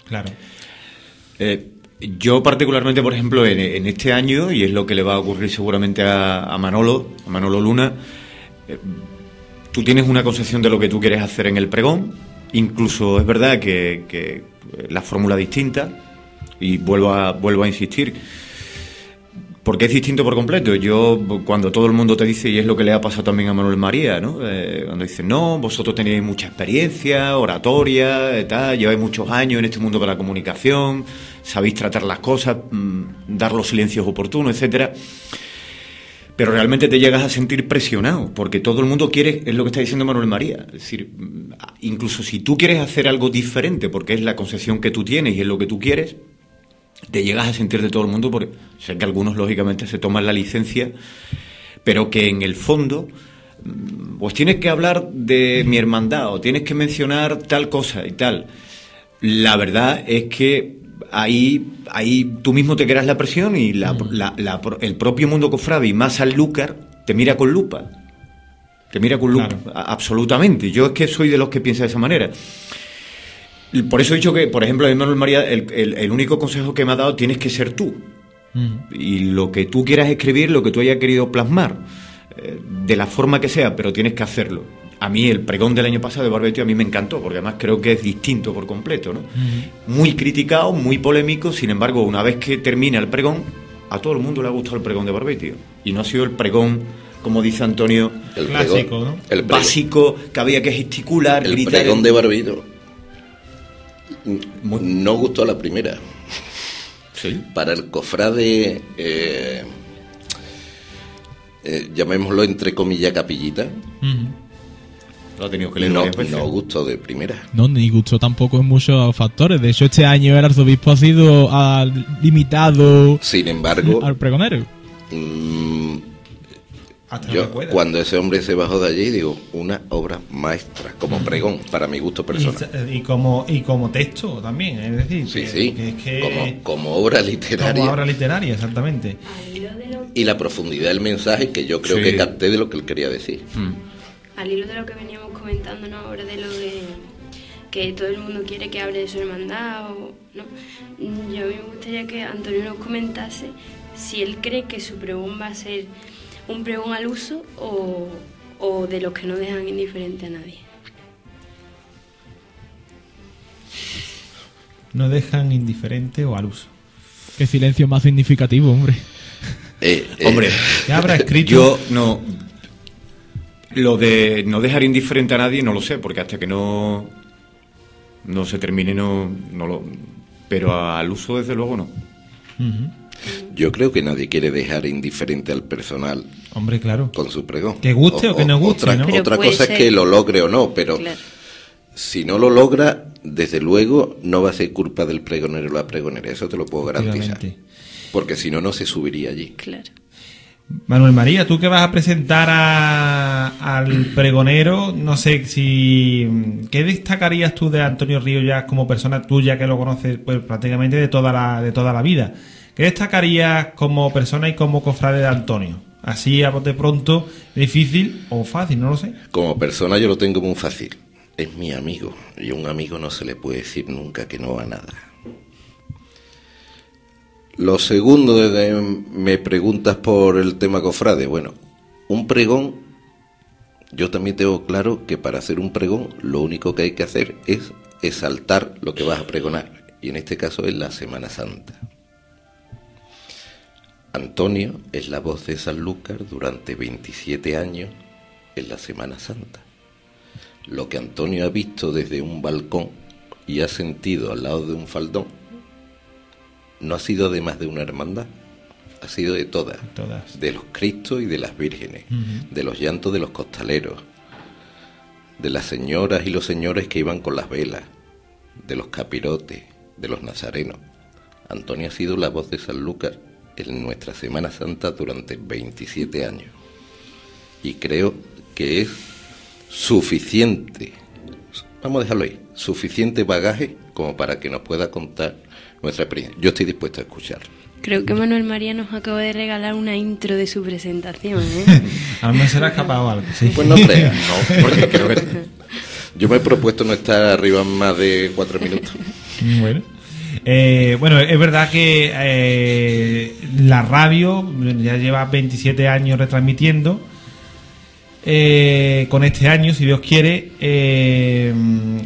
Claro. Eh, yo particularmente, por ejemplo, en, este año, y es lo que le va a ocurrir seguramente a, Manolo, a Manolo Luna, eh, tú tienes una concepción de lo que tú quieres hacer en el pregón, incluso es verdad que, eh, la fórmula distinta, y vuelvo a, vuelvo a insistir, porque es distinto por completo. Yo, cuando todo el mundo te dice, y es lo que le ha pasado también a Manuel María, ¿no? Eh, cuando dicen, no, vosotros tenéis mucha experiencia, oratoria, tal, lleváis muchos años en este mundo de la comunicación, sabéis tratar las cosas, mm, dar los silencios oportunos, etcétera. Pero realmente te llegas a sentir presionado, porque todo el mundo quiere, es lo que está diciendo Manuel María. Es decir, mm, incluso si tú quieres hacer algo diferente, porque es la concepción que tú tienes y es lo que tú quieres, te llegas a sentir de todo el mundo, porque sé que algunos lógicamente se toman la licencia, pero que en el fondo, mm, pues tienes que hablar de mi hermandad o tienes que mencionar tal cosa y tal. La verdad es que ahí, ahí tú mismo te creas la presión y la- la- la- el propio mundo cofrade y más al Lúcar te mira con lupa. Te mira con lupa, absolutamente. Yo es que soy de los que piensa de esa manera. Por eso he dicho que, por ejemplo, Manuel María, el, el- el único consejo que me ha dado tienes que ser tú. Y lo que tú quieras escribir, lo que tú hayas querido plasmar, eh, de la forma que sea, pero tienes que hacerlo. A mí el pregón del año pasado de Barbetio a mí me encantó, porque además creo que es distinto por completo, ¿no? Muy criticado, muy polémico, sin embargo, una vez que termina el pregón, a todo el mundo le ha gustado el pregón de Barbetio. Y no ha sido el pregón, como dice Antonio, El Clásico, pregón, ¿no? el pregón- básico, que había que gesticular, el gritar. pregón de Barbito no gustó a la primera. Sí. Para el cofrade, eh, eh, llamémoslo entre comillas capillita, Lo ha tenido que leer no, veces. no gustó de primera. No, ni gustó tampoco en muchos factores. De hecho, este año el arzobispo ha sido limitado Sin embargo, al pregonero. mm, Hasta yo cuando ese hombre se bajó de allí, digo, una obra maestra, como pregón, para mi gusto personal. y como, y como texto también, es decir, Sí, que, sí, que es que como, como obra literaria. como obra literaria, exactamente. Y la profundidad del mensaje que yo creo Sí. que capté de lo que él quería decir. Mm. al hilo de lo que veníamos comentando ¿no? ahora de lo de que todo el mundo quiere que hable de su hermandad o no yo a mí me gustaría que Antonio nos comentase si él cree que su pregón va a ser un pregón al uso o, o de los que no dejan indiferente a nadie No dejan indiferente o al uso. Qué silencio más significativo, hombre. Eh, eh, Hombre, ¿Qué habrá *laughs* escrito? yo no. Lo de no dejar indiferente a nadie no lo sé, porque hasta que no. No se termine, no, no lo. Pero al uso, desde luego, no. Yo creo que nadie quiere dejar indiferente al personal Hombre, claro. con su pregón. Que guste o que no guste, Otra, cosa ser- es que lo logre o no, pero claro si no lo logra, desde luego no va a ser culpa del pregonero o la pregonera, eso te lo puedo garantizar. Porque si no, no se subiría allí. claro Manuel María, tú que vas a presentar a- al pregonero, no sé si. ¿Qué destacarías tú de Antonio Río ya como persona tuya que lo conoces pues, prácticamente de toda, la, de toda la vida? ¿Qué destacarías como persona y como cofrade de Antonio? Así a pronto, difícil o fácil, no lo sé. Como persona yo lo tengo muy fácil. Es mi amigo y a un amigo no se le puede decir nunca que no va a nada. Lo segundo, desde- me preguntas por el tema cofrade. Bueno, un pregón, yo también tengo claro que para hacer un pregón lo único que hay que hacer es exaltar lo que vas a pregonar. Y en este caso es la Semana Santa. Antonio es la voz de Sanlúcar durante 27 años en la Semana Santa. Lo que Antonio ha visto desde un balcón y ha sentido al lado de un faldón no ha sido de más de una hermandad. ha sido de todas. Todas. De los Cristos y de las vírgenes, de los llantos de los costaleros, de las señoras y los señores que iban con las velas, de los capirotes, de los nazarenos. Antonio ha sido la voz de Sanlúcar en nuestra Semana Santa durante 27 años. Y creo que es suficiente, vamos a dejarlo ahí, suficiente bagaje como para que nos pueda contar nuestra experiencia. Yo estoy dispuesto a escuchar. Creo que Manuel María nos acaba de regalar una intro de su presentación, ¿eh? *laughs* A lo mejor se le ha escapado algo, sí. Pues no creas, no, porque creo que *laughs* yo me he propuesto no estar arriba más de cuatro minutos. Bueno. Eh, bueno, es verdad que eh, la radio ya lleva 27 años retransmitiendo. Eh, con este año, si Dios quiere, eh,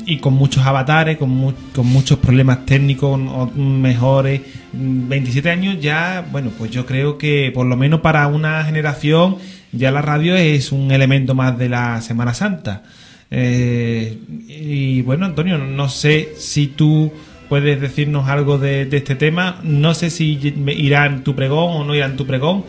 y con muchos avatares, con, mu- con muchos problemas técnicos mejores. 27 años ya, bueno, pues yo creo que por lo menos para una generación ya la radio es un elemento más de la Semana Santa. Eh, y bueno, Antonio, no sé si tú puedes decirnos algo de, de este tema. No sé si irá en tu pregón o no irá en tu pregón.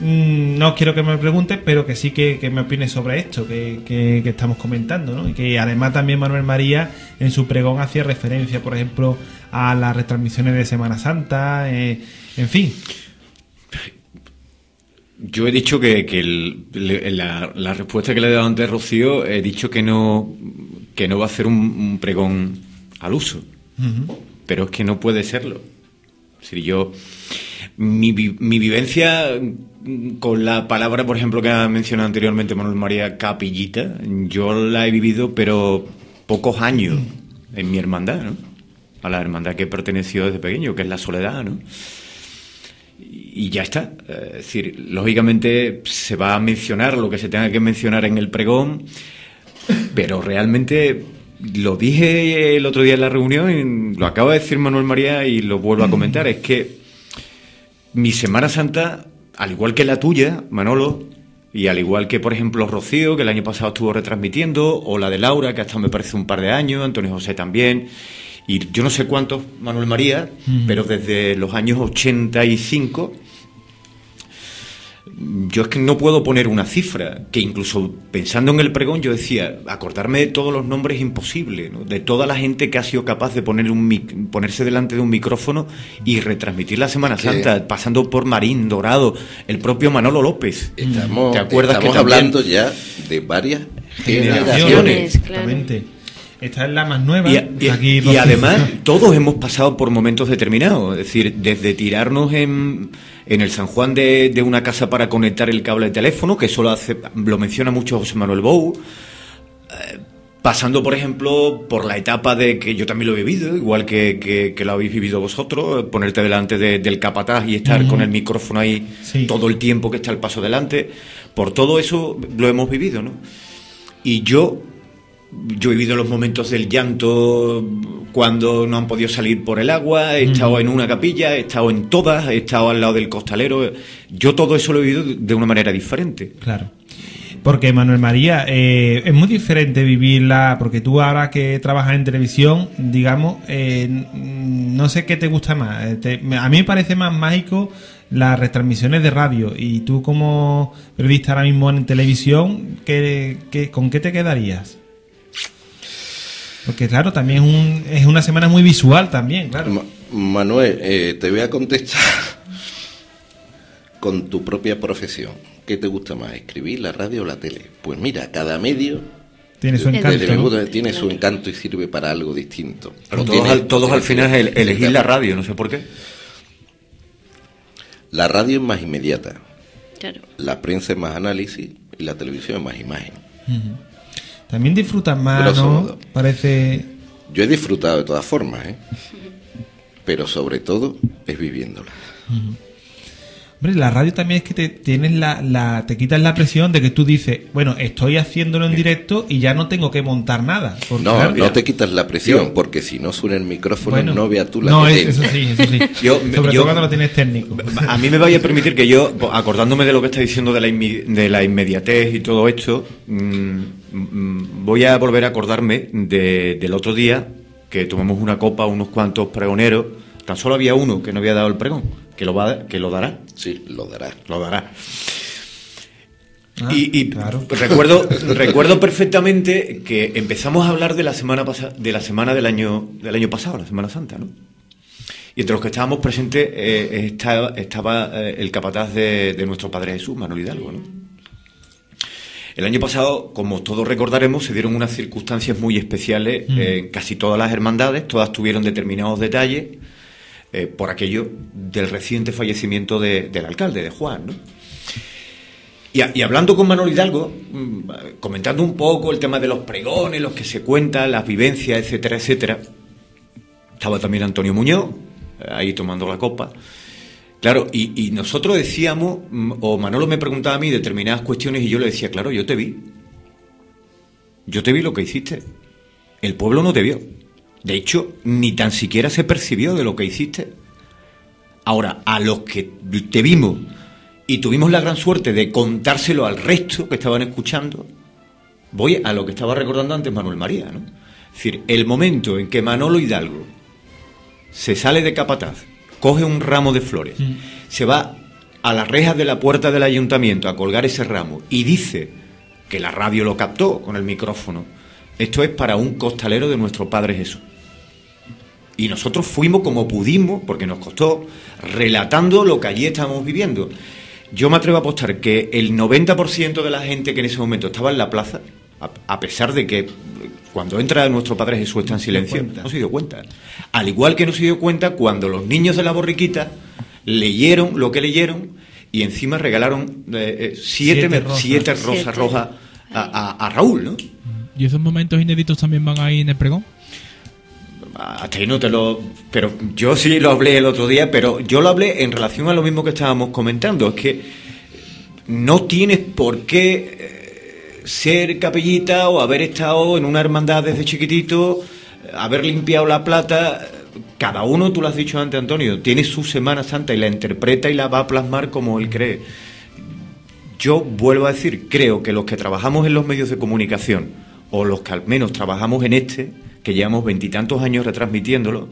Mm, No quiero que me preguntes, pero que sí que, que me opines sobre esto que, que- que estamos comentando, ¿no? Y que además también Manuel María en su pregón hacía referencia, por ejemplo, a las retransmisiones de Semana Santa, eh, en fin. Yo he dicho que, que el- la, la respuesta que le he dado antes Rocío, he dicho que no, que no va a hacer un, un pregón al uso, pero es que no puede serlo. Decir, yo, mi, mi vivencia mm, con la palabra, por ejemplo, que ha mencionado anteriormente Manuel María Capillita, yo la he vivido, pero pocos años en mi hermandad, ¿no? A la hermandad que he pertenecido desde pequeño, que es la soledad, ¿no? y ya está. Es decir, lógicamente se va a mencionar lo que se tenga que mencionar en el pregón, pero realmente lo dije el otro día en la reunión, lo acaba de decir Manuel María y lo vuelvo a comentar, es que mi Semana Santa, al igual que la tuya, Manolo, y al igual que, por ejemplo, Rocío, que el año pasado estuvo retransmitiendo, o la de Laura, que hasta me parece un par de años, Antonio José también, y yo no sé cuántos, Manuel María, pero desde los años 85, yo es que no puedo poner una cifra, que incluso pensando en el pregón yo decía, acordarme de todos los nombres es imposible, ¿no? de toda la gente que ha sido capaz de poner un mic- ponerse delante de un micrófono y retransmitir la Semana Santa, pasando por Marín, Dorado, el propio Manolo López. Estamos, ¿Te acuerdas que estamos hablando ya de varias Generaciones. generaciones. Exactamente. Esta es la más nueva. Y, y- Aquí, y Rocío. además, *laughs* todos hemos pasado por momentos determinados. Es decir, desde tirarnos en, en el San Juan de, de una casa para conectar el cable de teléfono, que solo hace, lo menciona mucho José Manuel Bou. eh, Pasando, por ejemplo, por la etapa de que yo también lo he vivido, igual que, que- que lo habéis vivido vosotros, eh, ponerte delante de- del capataz y estar con el micrófono ahí Sí. todo el tiempo que está el paso delante. Por todo eso lo hemos vivido, ¿no? Y yo yo he vivido los momentos del llanto cuando no han podido salir por el agua, he estado en una capilla, he estado en todas, he estado al lado del costalero. Yo todo eso lo he vivido de una manera diferente. Claro. Porque Manuel María, eh, es muy diferente vivirla, porque tú ahora que trabajas en televisión, digamos, eh, no sé qué te gusta más. Eh, te- a mí me parece más mágico las retransmisiones de radio y tú como periodista ahora mismo en televisión, ¿qué, qué- con qué te quedarías? Porque claro, también es, un, es una semana muy visual también, claro. Ma- Manuel, eh, te voy a contestar *laughs* con tu propia profesión. ¿Qué te gusta más, escribir, la radio o la tele? Pues mira, cada medio Tiene su encanto. tiene su encanto y sirve para algo distinto. Pero todos, tiene- al, todos al final el- elegir la radio, no sé por qué. La radio es más inmediata, Claro. la prensa es más análisis y la televisión es más imagen. También disfrutas más, ¿no? modo. Parece... Yo he disfrutado de todas formas, ¿eh? pero sobre todo es viviéndola. Hombre, la radio también es que te tienes la, la te quitas la presión de que tú dices, bueno, estoy haciéndolo en directo y ya no tengo que montar nada. Porque, No, claro, no te quitas la presión, porque si no suena el micrófono, bueno, no veas tú la No, que es- eso sí, eso sí. Yo- Sobre yo- todo cuando lo tienes técnico. A mí me vaya a permitir que yo, acordándome de lo que está diciendo de la, inmi- de la inmediatez y todo esto, mm, voy a volver a acordarme de- del otro día que tomamos una copa unos cuantos pregoneros. Tan solo había uno que no había dado el pregón, que lo, va, que lo dará. Sí, lo dará. Lo dará. Ah, y y claro. recuerdo, *laughs* recuerdo perfectamente que empezamos a hablar de la semana pasa- de la semana del año, del año pasado, la Semana Santa, ¿no? Y entre los que estábamos presentes eh, estaba, estaba, eh, el capataz de, de nuestro Padre Jesús, Manuel Hidalgo, ¿no? El año pasado, como todos recordaremos, se dieron unas circunstancias muy especiales Mm. en casi todas las hermandades, todas tuvieron determinados detalles eh, por aquello del reciente fallecimiento de- del alcalde, de Juan, ¿no? Y, a- y hablando con Manuel Hidalgo, mm, comentando un poco el tema de los pregones, los que se cuentan, las vivencias, etcétera, etcétera, estaba también Antonio Muñoz, eh, ahí tomando la copa. Claro, y, nosotros decíamos, mm, o Manolo me preguntaba a mí determinadas cuestiones y yo le decía, claro, yo te vi. Yo te vi lo que hiciste. El pueblo no te vio. De hecho, ni tan siquiera se percibió de lo que hiciste. Ahora, a los que te vimos y tuvimos la gran suerte de contárselo al resto que estaban escuchando, voy a lo que estaba recordando antes Manuel María, ¿no? Es decir, el momento en que Manolo Hidalgo se sale de capataz, coge un ramo de flores, se va a las rejas de la puerta del ayuntamiento a colgar ese ramo y dice que la radio lo captó con el micrófono, esto es para un costalero de nuestro Padre Jesús. Y nosotros fuimos como pudimos, porque nos costó, relatando lo que allí estábamos viviendo. Yo me atrevo a apostar que el 90% de la gente que en ese momento estaba en la plaza, a, a pesar de que cuando entra nuestro Padre Jesús está en silencio, no se dio cuenta. Al igual que no se dio cuenta cuando los niños de la borriquita leyeron lo que leyeron y encima regalaron eh, eh, siete, Siete rosas. siete rosas Siete. rojas a, a- a Raúl, ¿no? ¿Y esos momentos inéditos también van ahí en el pregón? Hasta ahí no te lo. Pero yo sí lo hablé el otro día, pero yo lo hablé en relación a lo mismo que estábamos comentando. Es que no tienes por qué eh, ser capellita o haber estado en una hermandad desde chiquitito, haber limpiado la plata. Cada uno, tú lo has dicho antes, Antonio, tiene su Semana Santa y la interpreta y la va a plasmar como él cree. Yo vuelvo a decir, creo que los que trabajamos en los medios de comunicación, o los que al menos trabajamos en este, que llevamos veintitantos años retransmitiéndolo,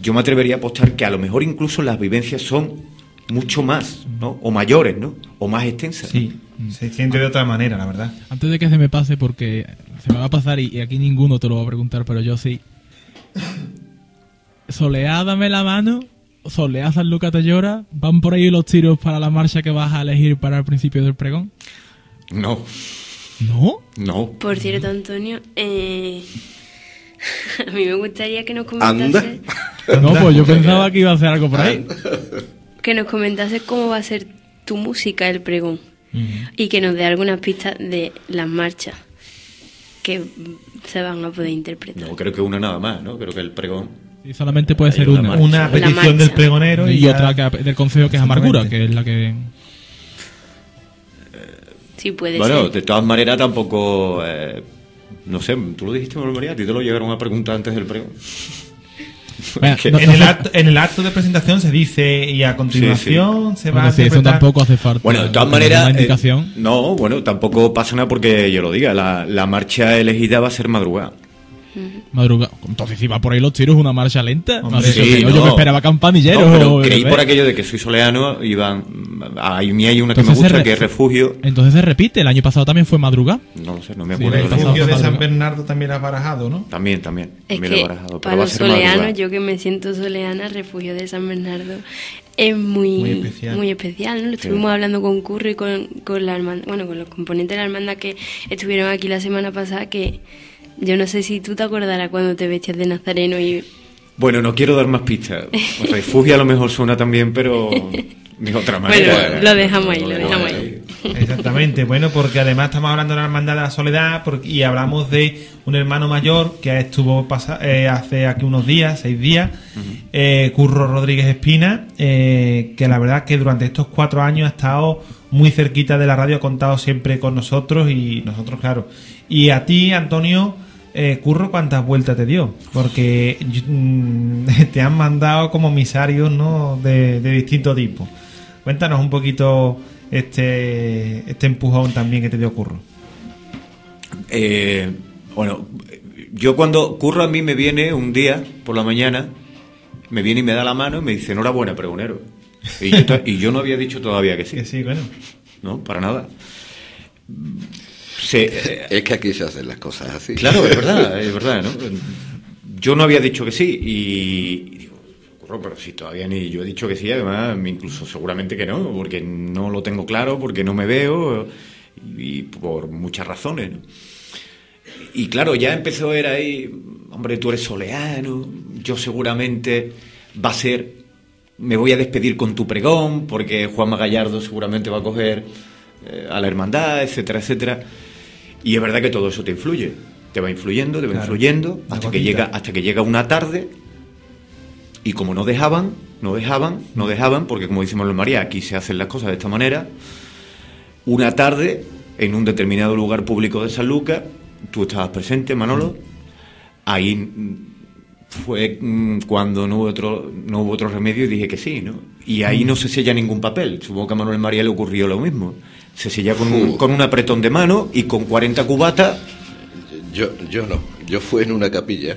yo me atrevería a apostar que a lo mejor incluso las vivencias son mucho más, ¿no? O mayores, ¿no? O más extensas. Sí, se siente de otra manera, la verdad. Antes de que se me pase, porque se me va a pasar y, y aquí ninguno te lo va a preguntar, pero yo sí. Soleá, dame la mano. Soleá, San Lucas te llora. ¿Van por ahí los tiros para la marcha que vas a elegir para el principio del pregón? No, ¿No? no. Por cierto, Antonio, eh, *laughs* a mí me gustaría que nos Anda. comentase, No, pues yo pensaba que iba a hacer algo por ahí. que nos comentase cómo va a ser tu música el pregón y que nos dé algunas pistas de las marchas que se van a poder interpretar. No, creo que una nada más, ¿no? Creo que el pregón. Y solamente puede Hay ser una una. Una petición del pregonero y, Y otra que, del consejo que es Amargura, que es la que... Sí, puede Bueno, ser. de todas maneras tampoco... eh, no sé, tú lo dijiste, María, a ti te lo llegaron a preguntar antes del pregón. *laughs* No- En el, acto, en el acto de presentación se dice y a continuación se va Bueno, a sí, eso tampoco hace falta. Bueno, de todas maneras... Una eh, indicación. no, bueno, tampoco pasa nada porque yo lo diga. La, la marcha elegida va a ser madrugada. Madruga. Entonces, si va por ahí los tiros, una marcha lenta. Hombre, Madre sí, yo no. me esperaba campanilleros. No, pero creí por aquello de que soy soleano, iban... A mí hay una que Entonces me se gusta, que es refugio. Entonces se repite. El año pasado también fue madruga. No lo sé, no me acuerdo. el refugio de San madrugada. Bernardo también has barajado, ¿no? También, también. Es también lo he que barajado, pero para va a los madrugada. soleanos, yo que me siento soleana, refugio de San Bernardo es muy, Muy especial. muy especial, ¿no? Lo estuvimos hablando con Curro y con, con la hermandad, bueno, con los componentes de la hermandad que estuvieron aquí la semana pasada, que yo no sé si tú te acordarás cuando te vestías de nazareno y Bueno, no quiero dar más pistas. *laughs* Refugio a lo mejor suena también, pero de otra manera. Bueno, lo dejamos ahí, lo dejamos ahí. Exactamente, bueno, porque además estamos hablando de la hermandad de la soledad porque- y hablamos de un hermano mayor que estuvo pasa- eh, hace aquí unos días, seis días, eh, Curro Rodríguez Espina, eh, que la verdad que durante estos cuatro años ha estado muy cerquita de la radio, ha contado siempre con nosotros y nosotros, claro. Y a ti, Antonio, eh, Curro, ¿cuántas vueltas te dio? Porque mm, *laughs* te han mandado como misarios, ¿no? De, de distinto tipo. Cuéntanos un poquito este, este empujón también que te dio Curro. Eh, bueno, yo cuando Curro a mí me viene un día por la mañana, me viene y me da la mano y me dice, enhorabuena, pregonero. Y yo, *laughs* to- y yo no había dicho todavía que sí. Que sí, bueno. No, para nada. Se, eh, *laughs* Es que aquí se hacen las cosas así. Claro, es verdad, *laughs* es verdad, ¿no? Yo no había dicho que sí y, y digo, "Curro, pero si todavía ni yo he dicho que sí, además incluso seguramente que no, porque no lo tengo claro, porque no me veo y, por muchas razones, ¿no? Y claro, ya empezó a ver ahí, hombre, tú eres soleano, yo seguramente va a ser, me voy a despedir con tu pregón, porque Juanma Gallardo seguramente va a coger eh, a la hermandad, etcétera, etcétera. Y es verdad que todo eso te influye, te va influyendo, te va Claro. influyendo, hasta que, llega, hasta que llega una tarde y como no dejaban, no dejaban, no dejaban, porque como decimos los María, aquí se hacen las cosas de esta manera, una tarde en un determinado lugar público de San Lucas, tú estabas presente, Manolo, ahí mm, fue mm, cuando no hubo otro no hubo otro remedio y dije que sí, ¿no? Y ahí no se sella ningún papel. Supongo que a Manuel María le ocurrió lo mismo. Se sella con un, con un apretón de mano y con 40 cubatas. Yo, yo no. Yo fui en una capilla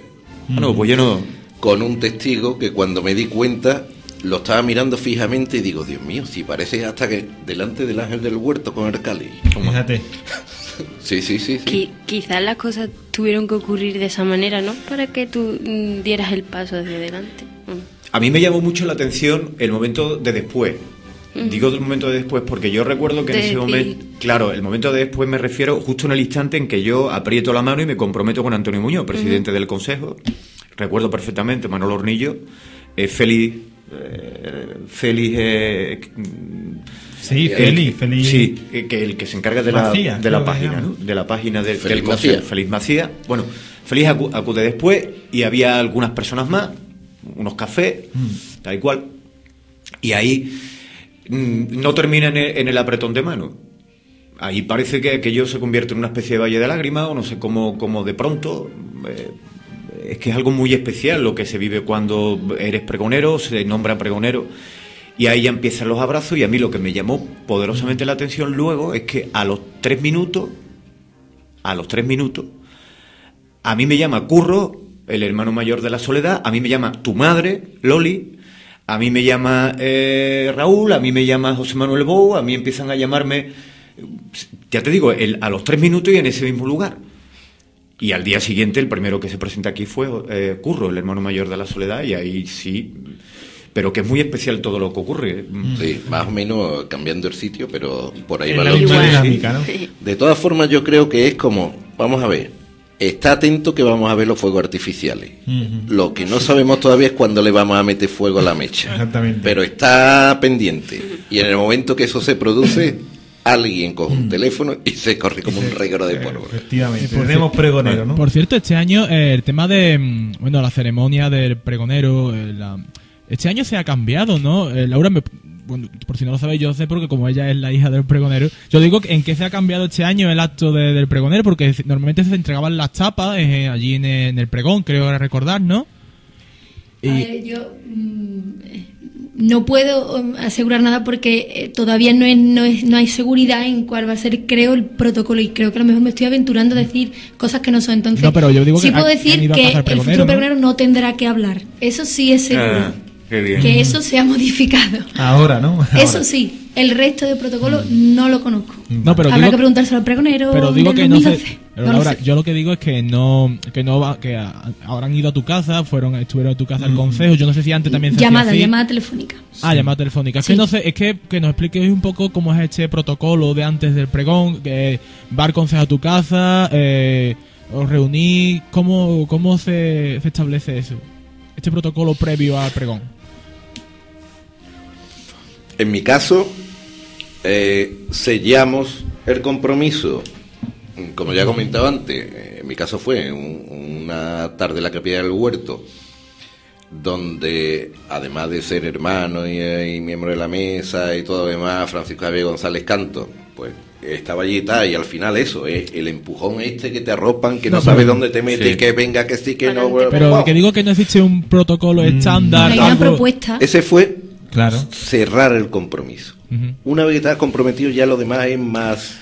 Ah, no, pues yo no. con un testigo que cuando me di cuenta lo estaba mirando fijamente y digo, Dios mío, si parece hasta que delante del ángel del huerto con el cáliz. Fíjate. *laughs* Sí, sí, sí. sí. Qui- quizás las cosas tuvieron que ocurrir de esa manera, ¿no? Para que tú mm, dieras el paso hacia adelante. Mm. A mí me llamó mucho la atención el momento de después. Digo el momento de después porque yo recuerdo que en ese momento, claro, el momento de después me refiero justo en el instante en que yo aprieto la mano y me comprometo con Antonio Muñoz, presidente del Consejo. Recuerdo perfectamente, Manolo Hornillo, eh, feliz, eh, feliz, eh, Sí, el- feliz, feliz. Sí, eh, que el que se encarga de la, de la página. ¿no? De la página Feliz del Consejo. Macías. Feliz Macías. Bueno, Feliz acu- acude después y había algunas personas más, unos cafés, Mm. tal y cual. Y ahí mm, no termina en el, en el apretón de mano. Ahí parece que aquello se convierte en una especie de valle de lágrimas, o no sé cómo, cómo de pronto. eh, es que es algo muy especial lo que se vive cuando eres pregonero, se nombra pregonero. Y ahí ya empiezan los abrazos y a mí lo que me llamó poderosamente la atención luego es que a los tres minutos, a los tres minutos, a mí me llama Curro, el hermano mayor de la Soledad, a mí me llama tu madre, Loli, a mí me llama eh, Raúl, a mí me llama José Manuel Bou, a mí empiezan a llamarme, ya te digo, el- a los tres minutos y en ese mismo lugar. Y al día siguiente el primero que se presenta aquí fue eh, Curro, el hermano mayor de la Soledad, y ahí sí, pero que es muy especial todo lo que ocurre. Sí, más o menos cambiando el sitio, pero por ahí va la dinámica, ¿no? De todas formas, yo creo que es como, vamos a ver, está atento que vamos a ver los fuegos artificiales. Lo que no sabemos todavía es cuándo le vamos a meter fuego a la mecha. Exactamente. Pero está pendiente. Y en el momento que eso se produce, alguien coge un teléfono y se corre como un regalo de pólvora. Efectivamente. Por Tenemos pregonero, ¿no? Por cierto, este año eh, el tema de, mm, bueno, la ceremonia del pregonero, eh, la- este año se ha cambiado, ¿no? Eh, Laura, me- bueno, por si no lo sabéis, yo sé porque como ella es la hija del pregonero, yo digo que en qué se ha cambiado este año el acto de- del pregonero, porque normalmente se entregaban las tapas eh, allí en, el- en el pregón, creo recordar, ¿no? Y- A ver, yo mm, eh, no puedo um, asegurar nada porque eh, todavía no, es, no, es, no hay seguridad en cuál va a ser, creo, el protocolo. Y creo que a lo mejor me estoy aventurando a decir cosas que no son. Entonces, No, pero yo digo sí que puedo decir que el futuro pregonero, ¿no? pregonero ¿no? tendrá que hablar. Eso sí es seguro. Ah. Que eso se ha modificado. Ahora, ¿no? Ahora. Eso sí, el resto del protocolo no lo conozco. No, pero Habrá digo- que preguntárselo al pregonero. Pero digo que no sé. 2012. Pero No lo Laura, sé. yo lo que digo es que no, que no va, que a- habrán ido a tu casa, fueron, estuvieron a tu casa el consejo. Yo no sé si antes también se Llamada, así. llamada telefónica. Ah, llamada telefónica. Es Sí. que no sé, es que, que nos expliquéis un poco cómo es este protocolo de antes del pregón, que va el consejo a tu casa, eh, os reunís, cómo, cómo se, se establece eso, este protocolo previo al pregón. En mi caso, eh, sellamos el compromiso, como ya comentaba antes, eh, en mi caso fue un- una tarde en la capilla del huerto, donde además de ser hermano y, eh, y miembro de la mesa y todo lo demás, Francisco Javier González Canto, pues estaba allí y tal, y al final eso, es el empujón este que te arropan, que no, No, sabes dónde te metes, sí. que venga, que sí, que no. Pero wow. que digo que no existe un protocolo Mm. estándar. Hay una propuesta. Ese fue Claro. cerrar el compromiso. Una vez que estás comprometido, ya lo demás es más.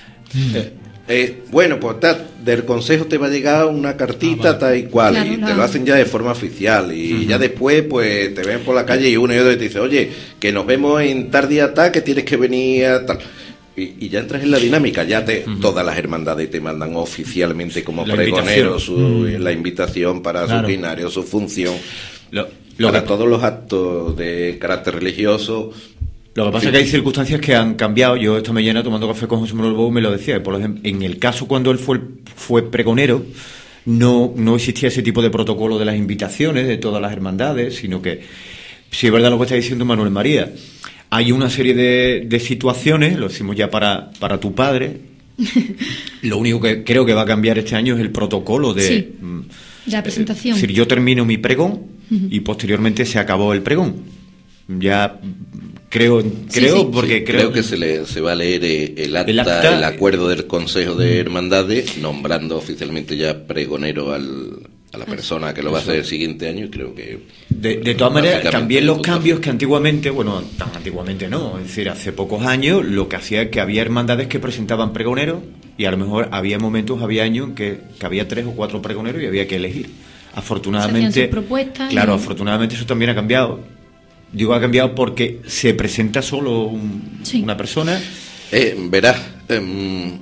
Eh, Eh, bueno, pues ta, del consejo te va a llegar una cartita Ah, tal y cual, Claro, y te lo hacen ya de forma oficial. Y ya después, pues te ven por la calle y uno y otro te dice, oye, que nos vemos en tal día tal, que tienes que venir a tal. Y, y ya entras en la dinámica, ya te todas las hermandades te mandan oficialmente como La pregonero invitación. su, la invitación para Claro. su quinario, su función. Lo, lo para que, todos los actos de carácter religioso. lo que pasa es que hay circunstancias que han cambiado. Yo esta mañana tomando café con José Manuel Bou me lo decía. Por ejemplo, en el caso cuando él fue, fue pregonero, no, no existía ese tipo de protocolo de las invitaciones de todas las hermandades, sino que, si es verdad lo que está diciendo Manuel María, hay una serie de, de situaciones, lo decimos ya para, para tu padre. *laughs* Lo único que creo que va a cambiar este año es el protocolo de... Sí. mm, De la presentación. es decir, yo termino mi pregón y posteriormente se acabó el pregón. Ya creo, creo sí. porque Sí, creo, creo que se, le, se va a leer eh, el acta, El acta, acuerdo del Consejo de Hermandades, nombrando oficialmente ya pregonero al, a la persona que lo va a hacer el siguiente año y creo que... De, de todas maneras, también los cambios que antiguamente, bueno, tan antiguamente no, es decir, hace pocos años lo que hacía es que había hermandades que presentaban pregoneros y a lo mejor había momentos, había años en que, que había tres o cuatro pregoneros y había que elegir. Afortunadamente, propuestas claro, y- afortunadamente eso también ha cambiado. Digo ha cambiado porque se presenta solo un- Sí. una persona, Eh, verás, em,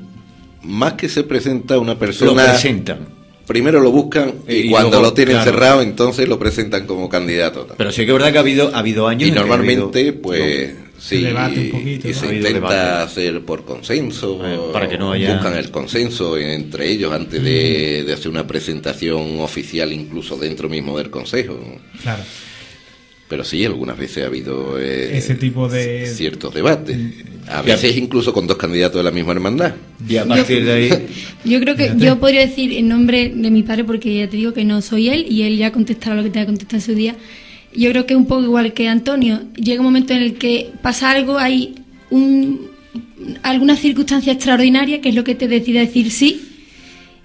más que se presenta una lo persona... presentan. Primero lo buscan y, Y cuando luego, lo tienen claro. cerrado, entonces lo presentan como candidato. también. Pero sí que es verdad que ha habido, ha habido años y en que ha normalmente, habido- pues, sí, Se debate un poquito, y ¿no? se Ha intenta debate. hacer por consenso, Eh, para que no haya- buscan el consenso entre ellos antes de, de hacer una presentación oficial, incluso dentro mismo del consejo. Claro. Pero sí, algunas veces ha habido eh, Ese tipo de- ciertos debates. A veces incluso con dos candidatos de la misma hermandad. y a partir de ahí... Yo creo que yo podría decir en nombre de mi padre, porque ya te digo que no soy él y él ya ha contestado lo que te ha contestado en su día. Yo creo que es un poco igual que Antonio. Llega un momento en el que pasa algo, hay un, alguna circunstancia extraordinaria que es lo que te decide decir sí.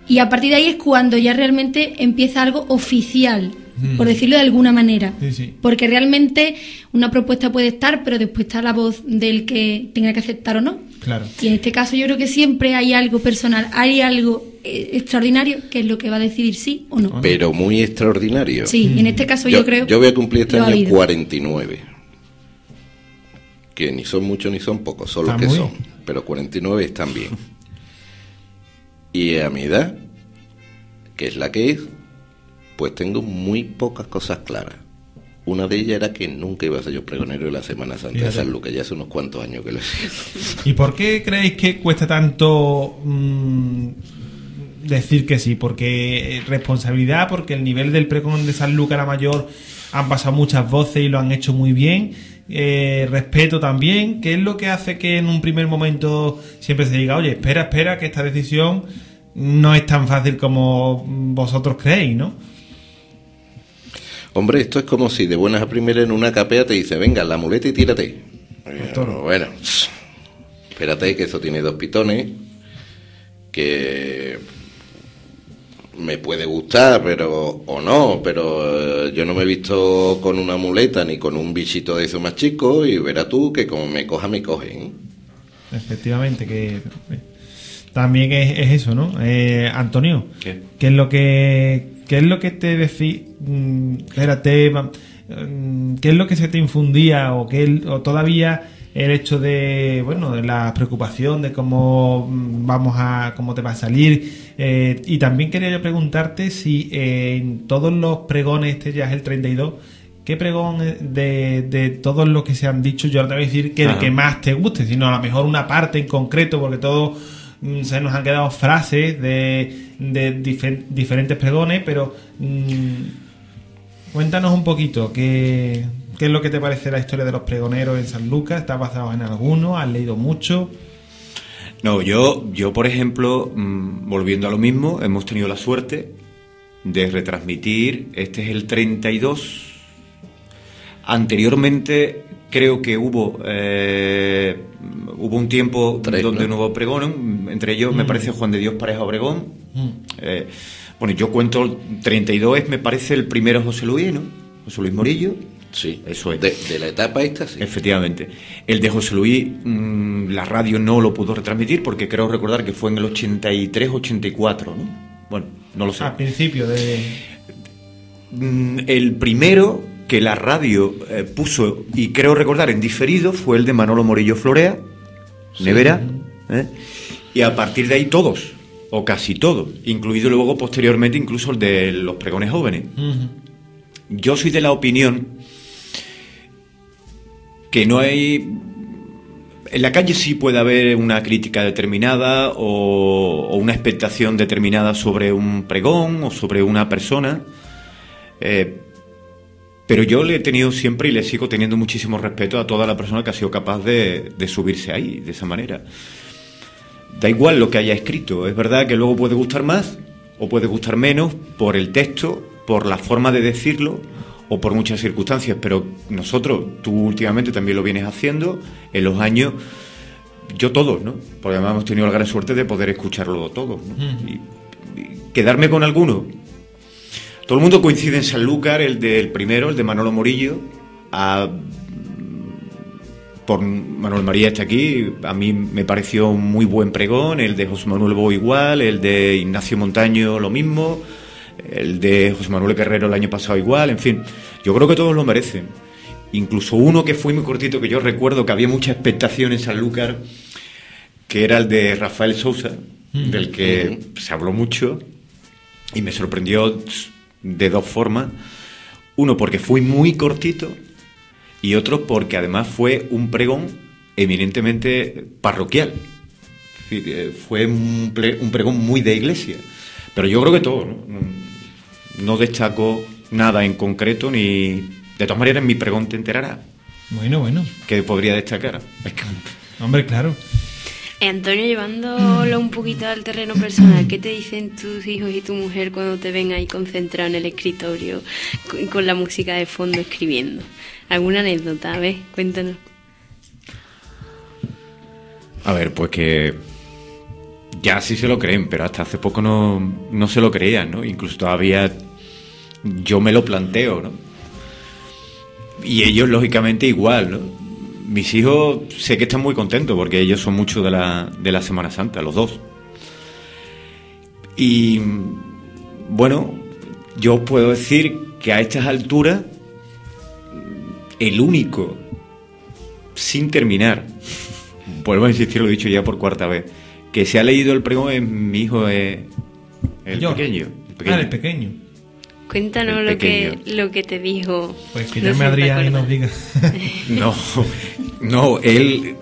Y a partir de ahí es cuando ya realmente empieza algo oficial, por decirlo de alguna manera. Sí, sí. Porque realmente una propuesta puede estar, pero después está la voz del que tenga que aceptar o no. Claro. Y en este caso yo creo que siempre hay algo personal, hay algo eh, extraordinario que es lo que va a decidir sí o no. Pero muy extraordinario. Sí, y en este caso yo, creo... Yo voy a cumplir este año habido. 49. Que ni son muchos ni son pocos, son los que muy son. Pero 49 están bien. Y a mi edad, que es la que es, pues tengo muy pocas cosas claras. Una de ellas era que nunca iba a ser yo pregonero de la Semana Santa de. San Lucas, ya hace unos cuantos años que lo sé. ¿Y por qué creéis que cuesta tanto mm, decir que sí? Porque responsabilidad, porque el nivel del pregón de San Lucas la mayor han pasado muchas voces y lo han hecho muy bien. Eh, respeto también, ¿qué es lo que hace que en un primer momento siempre se diga, oye, espera, espera, que esta decisión no es tan fácil como vosotros creéis, ¿no? Hombre, esto es como si de buenas a primeras en una capea te dice, venga, la muleta y tírate. Eh, toro. Bueno, espérate que eso tiene dos pitones, que me puede gustar, pero o no, pero eh, yo no me he visto con una muleta ni con un bichito de eso más chico y verás tú que como me coja, me cogen. Efectivamente, que eh, también es, es eso, ¿no? Eh, Antonio, ¿Qué? ¿qué es lo que qué es lo que te decía? espérate, va- mm, ¿qué es lo que se te infundía o el- o todavía el hecho de bueno de la preocupación de cómo mm, vamos a cómo te va a salir Eh, y también quería yo preguntarte si eh, en todos los pregones este ya es el 32 ¿Qué pregón de, de todos los que se han dicho? Yo no te voy a decir que el que más te guste, sino a lo mejor una parte en concreto, porque todos mm, se nos han quedado frases de, de dife- diferentes pregones, pero mm, cuéntanos un poquito qué, qué es lo que te parece la historia de los pregoneros en San Lucas. ¿Estás basado en alguno? ¿Has leído mucho? No, yo, yo por ejemplo, mm, volviendo a lo mismo, hemos tenido la suerte de retransmitir, este es el 32. Anteriormente creo que hubo eh, hubo un tiempo Tres, donde ¿no? no hubo pregón, entre ellos me parece Juan de Dios Pareja Obregón. Mm. Eh, bueno, yo cuento 32 es, me parece el primero José Luis, ¿no? José Luis Morillo, Sí, Eso es. De, de la etapa esta, sí. Efectivamente. El de José Luis, mm, la radio no lo pudo retransmitir porque creo recordar que fue en el 83-84, ¿no? Bueno, no lo sé. Al principio de. Mm, El primero que la radio eh, puso, y creo recordar en diferido, fue el de Manolo Morillo Florea, Nevera, ¿eh? y a partir de ahí todos, o casi todos, incluido luego posteriormente incluso el de los pregones jóvenes. Yo soy de la opinión que no hay... En la calle sí puede haber una crítica determinada o, o una expectación determinada sobre un pregón o sobre una persona, eh, pero yo le he tenido siempre y le sigo teniendo muchísimo respeto a toda la persona que ha sido capaz de, de subirse ahí, de esa manera. Da igual lo que haya escrito, es verdad que luego puede gustar más o puede gustar menos por el texto, por la forma de decirlo o por muchas circunstancias, pero nosotros, tú últimamente también lo vienes haciendo en los años, yo todos, ¿no? Porque además hemos tenido la gran suerte de poder escucharlo todo, ¿no? y, y quedarme con alguno. Todo el mundo coincide en Sanlúcar, el del primero, el de Manolo Morillo, a por Manuel María está aquí, a mí me pareció un muy buen pregón, el de José Manuel Bo igual, el de Ignacio Montaño lo mismo, el de José Manuel Guerrero el año pasado igual, en fin, yo creo que todos lo merecen. Incluso uno que fue muy cortito, que yo recuerdo que había mucha expectación en Sanlúcar, que era el de Rafael Sousa, del que se habló mucho y me sorprendió de dos formas. Uno porque fue muy cortito y otro porque además fue un pregón eminentemente parroquial. Eh, Fue un, pregón muy de iglesia. Pero yo creo que todo, ¿no? No destaco nada en concreto ni... De todas maneras, en mi pregón te enterará Bueno, bueno. que podría destacar. Hombre, claro. Antonio, llevándolo un poquito al terreno personal, ¿qué te dicen tus hijos y tu mujer cuando te ven ahí concentrado en el escritorio con, con la música de fondo escribiendo? ¿Alguna anécdota? A ver, cuéntanos. A ver, pues que ya sí se lo creen, pero hasta hace poco no, no se lo creían, ¿no? Incluso todavía yo me lo planteo, ¿no? Y ellos, lógicamente, igual, ¿no? Mis hijos sé que están muy contentos porque ellos son mucho de la, de la Semana Santa, los dos. Y bueno, yo puedo decir que a estas alturas, el único, sin terminar, *laughs* vuelvo a insistir, lo he dicho ya por cuarta vez, que se ha leído el pregón es mi hijo, es el pequeño. el pequeño. Ah, el pequeño. Cuéntanos lo que, lo que te dijo. Pues que No llame te Adrián y nos diga. *laughs* No, no, él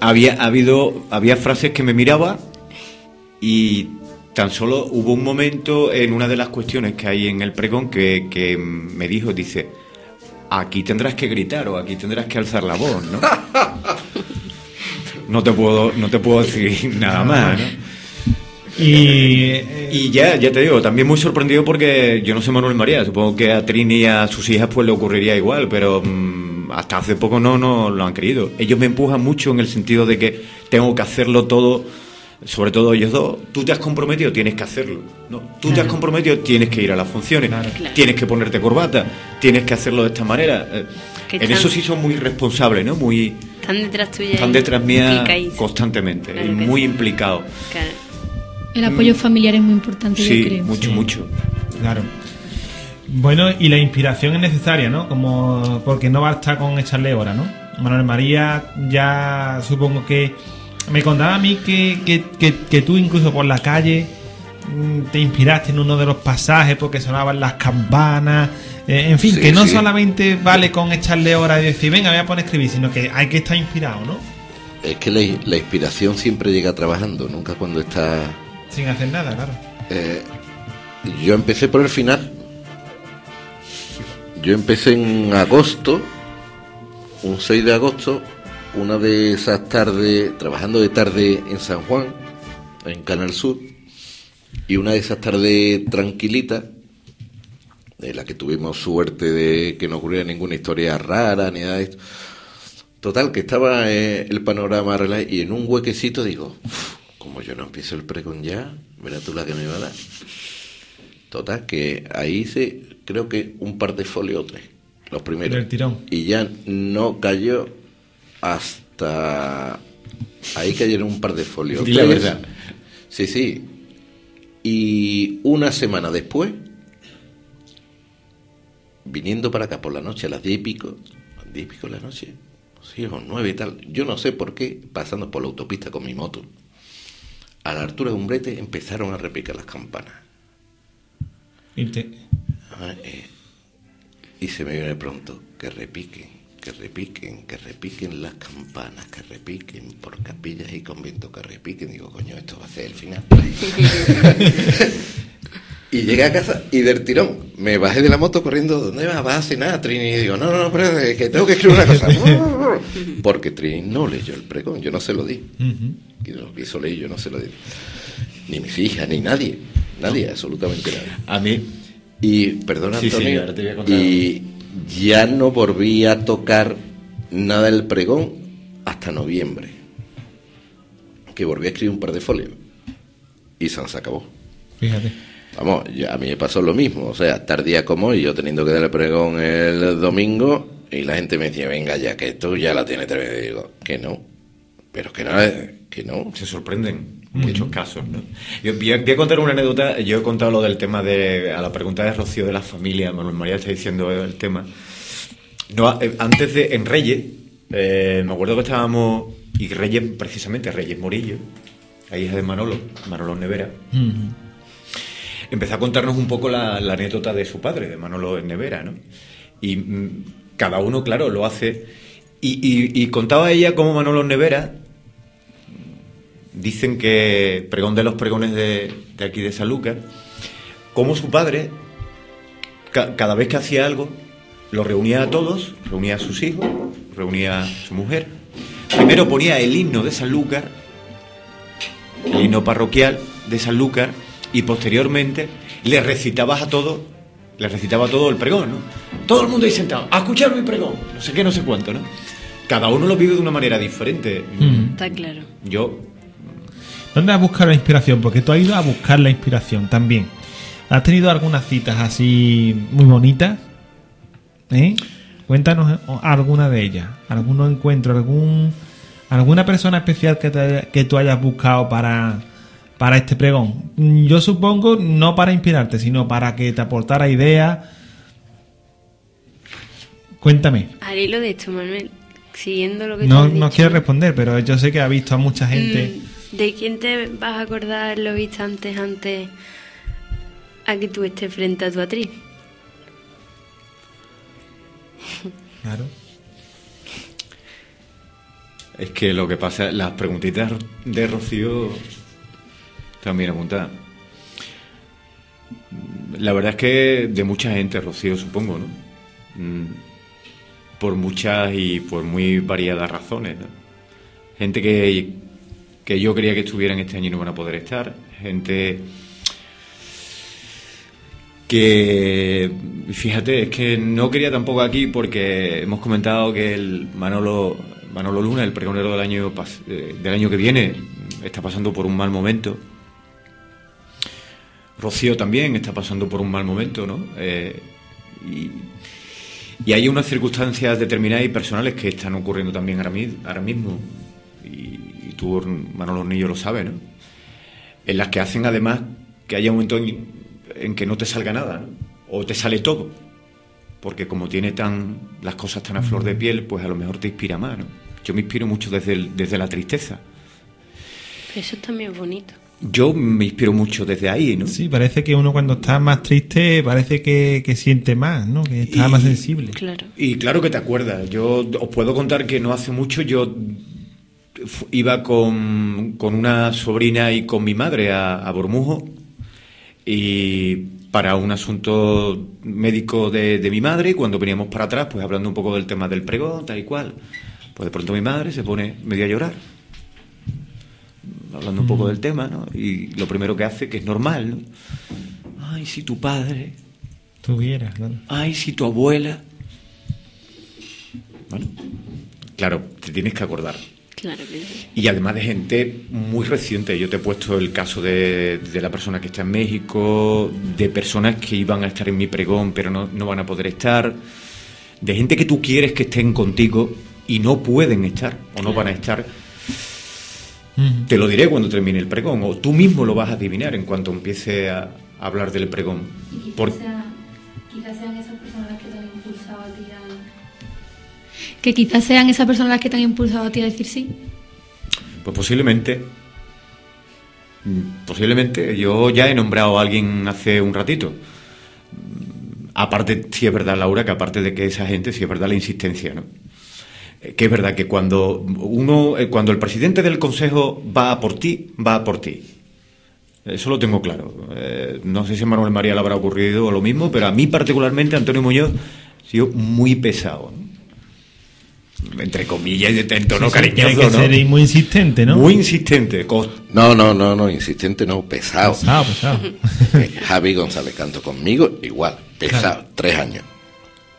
había habido, había frases que me miraba y tan solo hubo un momento en una de las cuestiones que hay en el pregón que, que me dijo, dice, aquí tendrás que gritar o aquí tendrás que alzar la voz, ¿no? *laughs* No te puedo, no te puedo decir nada más, ¿no? Y. eh, Y ya, ya te digo, también muy sorprendido porque yo no sé Manuel María, supongo que a Trini y a sus hijas pues le ocurriría igual, pero mm, hasta hace poco no, no lo han querido. Ellos me empujan mucho en el sentido de que tengo que hacerlo todo, sobre todo ellos dos. Tú te has comprometido, tienes que hacerlo. ¿no? Tú te has comprometido, tienes que ir a las funciones, Claro. Tienes que ponerte corbata, tienes que hacerlo de esta manera. Eh, Que en están- eso sí son muy responsables, ¿no? Muy, Están detrás tuya. están detrás mía constantemente, Claro y muy sí. implicados. El apoyo familiar es muy importante, yo Sí, creo. mucho, mucho. Claro. Bueno, y la inspiración es necesaria, ¿no? Como porque no basta con echarle hora, ¿no? Manuel María ya supongo que me contaba a mí que, que, que, que tú incluso por la calle mm, te inspiraste en uno de los pasajes porque sonaban las campanas, eh, en fin, Sí, que no sí. solamente vale con echarle hora y decir, venga, voy a poner a escribir, sino que hay que estar inspirado, ¿no? Es que la, la inspiración siempre llega trabajando, nunca cuando está... Sin hacer nada, claro. Eh, yo empecé por el final. Yo empecé en agosto, un 6 de agosto, una de esas tardes, trabajando de tarde en San Juan, en Canal Sur, y una de esas tardes tranquilitas, de la que tuvimos suerte de que no ocurriera ninguna historia rara ni nada de esto. Total, que estaba eh, el panorama y en un huequecito digo, "Uf, como yo no empiezo el pregón ya, verás tú la que me va a dar. Total, que ahí hice, creo que un par de folios tres. los primeros. Del tirón. Y ya no cayó hasta... Ahí cayeron un par de folios. Di la verdad. Sí, sí. Y una semana después, viniendo para acá por la noche a las diez y pico, diez y pico de la noche, sí, o nueve y tal, yo no sé por qué, pasando por la autopista con mi moto, a la altura de un brete empezaron a repicar las campanas. Y te- Ah, eh, y se me viene pronto, que repiquen, que repiquen, que repiquen las campanas, que repiquen por capillas y conventos, que repiquen. Digo, coño, esto va a ser el final. *laughs* y llegué a casa y del tirón me bajé de la moto corriendo, ¿dónde vas? ¿Vas a cenar, Trini? Y digo, no, no, no, pero es que tengo que escribir una cosa. *laughs* Porque Trini no leyó el pregón, yo no se lo di. Y lo quiso leer, yo no se lo di. Ni mis hijas, ni nadie. Nadie, absolutamente nadie. A mí, Y, perdona, Sí, sí, Antonio, ahora te voy a contar y ya no volví a tocar nada del pregón hasta noviembre. Que volví a escribir un par de folios. Y se acabó. Fíjate. Vamos, ya a mí me pasó lo mismo. O sea, tardía como hoy, yo teniendo que dar el pregón el domingo, y la gente me decía, venga ya, que tú ya la tienes tres veces. Y digo, que no. Pero que no, que no. se sorprenden en muchos casos. ¿no? Yo voy a, voy a contar una anécdota. Yo he contado lo del tema de. A la pregunta de Rocío de la familia, Manuel María está diciendo el tema. No, eh, antes de. En Reyes, eh, me acuerdo que estábamos. Y Reyes, precisamente, Reyes Morillo, la hija de Manolo, Manolo Nevera. Empezó a contarnos un poco la, anécdota de su padre, de Manolo Nevera, ¿no? Y mm, cada uno, claro, lo hace. Y, contaba ella cómo Manolo Nevera, dicen que, pregón de los pregones de, aquí de Sanlúcar, cómo su padre, ca- cada vez que hacía algo, lo reunía a todos, reunía a sus hijos, reunía a su mujer. Primero ponía el himno de Sanlúcar, el himno parroquial de Sanlúcar, y posteriormente le recitabas a todos, le recitaba todo el pregón, ¿no? Todo el mundo ahí sentado, a escuchar mi pregón, no sé qué, no sé cuánto, ¿no? Cada uno lo vive de una manera diferente. Está claro. Yo ¿Dónde has buscado la inspiración? Porque tú has ido a buscar la inspiración también. ¿Has tenido algunas citas así muy bonitas? ¿Eh? Cuéntanos eh, alguna de ellas. ¿Algún encuentro? ¿Algún, ¿Alguna persona especial que, te- que tú hayas buscado para, para este pregón? Mm, Yo supongo no para inspirarte, sino para que te aportara ideas. Cuéntame. Al hilo de esto, Manuel, siguiendo lo que tú No, has no quiero responder, pero yo sé que ha visto a mucha gente. mm, ¿De quién te vas a acordar los instantes antes a que tú estés frente a tu actriz? Claro. Es que lo que pasa, las preguntitas de Rocío también apuntadas. La verdad es que de mucha gente, Rocío, supongo, ¿no? Mm, Por muchas y por muy variadas razones, ¿no? Gente que, que yo creía que estuvieran este año y no van a poder estar. Gente que fíjate, es que no quería tampoco aquí porque hemos comentado que el Manolo Manolo Luna, el pregonero del año eh, del año que viene, está pasando por un mal momento. Rocío también está pasando por un mal momento, ¿no? Eh, y, y hay unas circunstancias determinadas y personales que están ocurriendo también ahora, mi- ahora mismo. Y, y tú, Manolo Hornillo, lo sabes, ¿no? En las que hacen además que haya un momento en, en que no te salga nada, ¿no? O te sale todo. Porque como tiene tan las cosas tan a flor de piel, pues a lo mejor te inspira más, ¿no? Yo me inspiro mucho desde, el- desde la tristeza. Eso también es bonito. Yo me inspiro mucho desde ahí, ¿no? Sí, parece que uno cuando está más triste parece que, que siente más, ¿no? Que está Y- más sensible. Claro. Y claro que te acuerdas. Yo os puedo contar que no hace mucho yo iba con, con una sobrina y con mi madre a, a Bormujo y para un asunto médico de, de mi madre y cuando veníamos para atrás pues hablando un poco del tema del pregón tal y cual pues de pronto mi madre se pone medio a llorar hablando un poco del tema ¿no? y lo primero que hace que es normal ¿no? ay si tu padre Tuvieras, ¿no? ay, si tu abuela. Bueno, claro, te tienes que acordar. Claro que sí. Y además de gente muy reciente. Yo te he puesto el caso de, de la persona que está en México, de personas que iban a estar en mi pregón pero no, no van a poder estar, de gente que tú quieres que estén contigo y no pueden estar o no van a estar. Te lo diré cuando termine el pregón, o tú mismo lo vas a adivinar en cuanto empiece a hablar del pregón. Y quizás, Por- sea- quizás sean esas personas las que te han impulsado a ti a... Que quizás sean esas personas las que te han impulsado a ti a decir sí. Pues posiblemente. Mm, Posiblemente. Yo ya he nombrado a alguien hace un ratito. Mm, Aparte, sí es verdad, Laura, que aparte de que esa gente, sí es verdad la insistencia, ¿no? Que es verdad que cuando uno, eh, cuando el presidente del consejo va a por ti, va a por ti. Eso lo tengo claro. Eh, no sé si a Manuel María le habrá ocurrido lo mismo, pero a mí particularmente, Antonio Muñoz, ha sido muy pesado. ¿no? Entre comillas, en tono Sí, cariñoso, que ¿no? ser muy insistente, ¿no? Muy insistente. No, no, no, no, insistente no, pesado. Pesado, pesado. *laughs* Eh, Javi González Canto conmigo, igual, pesado, tres años.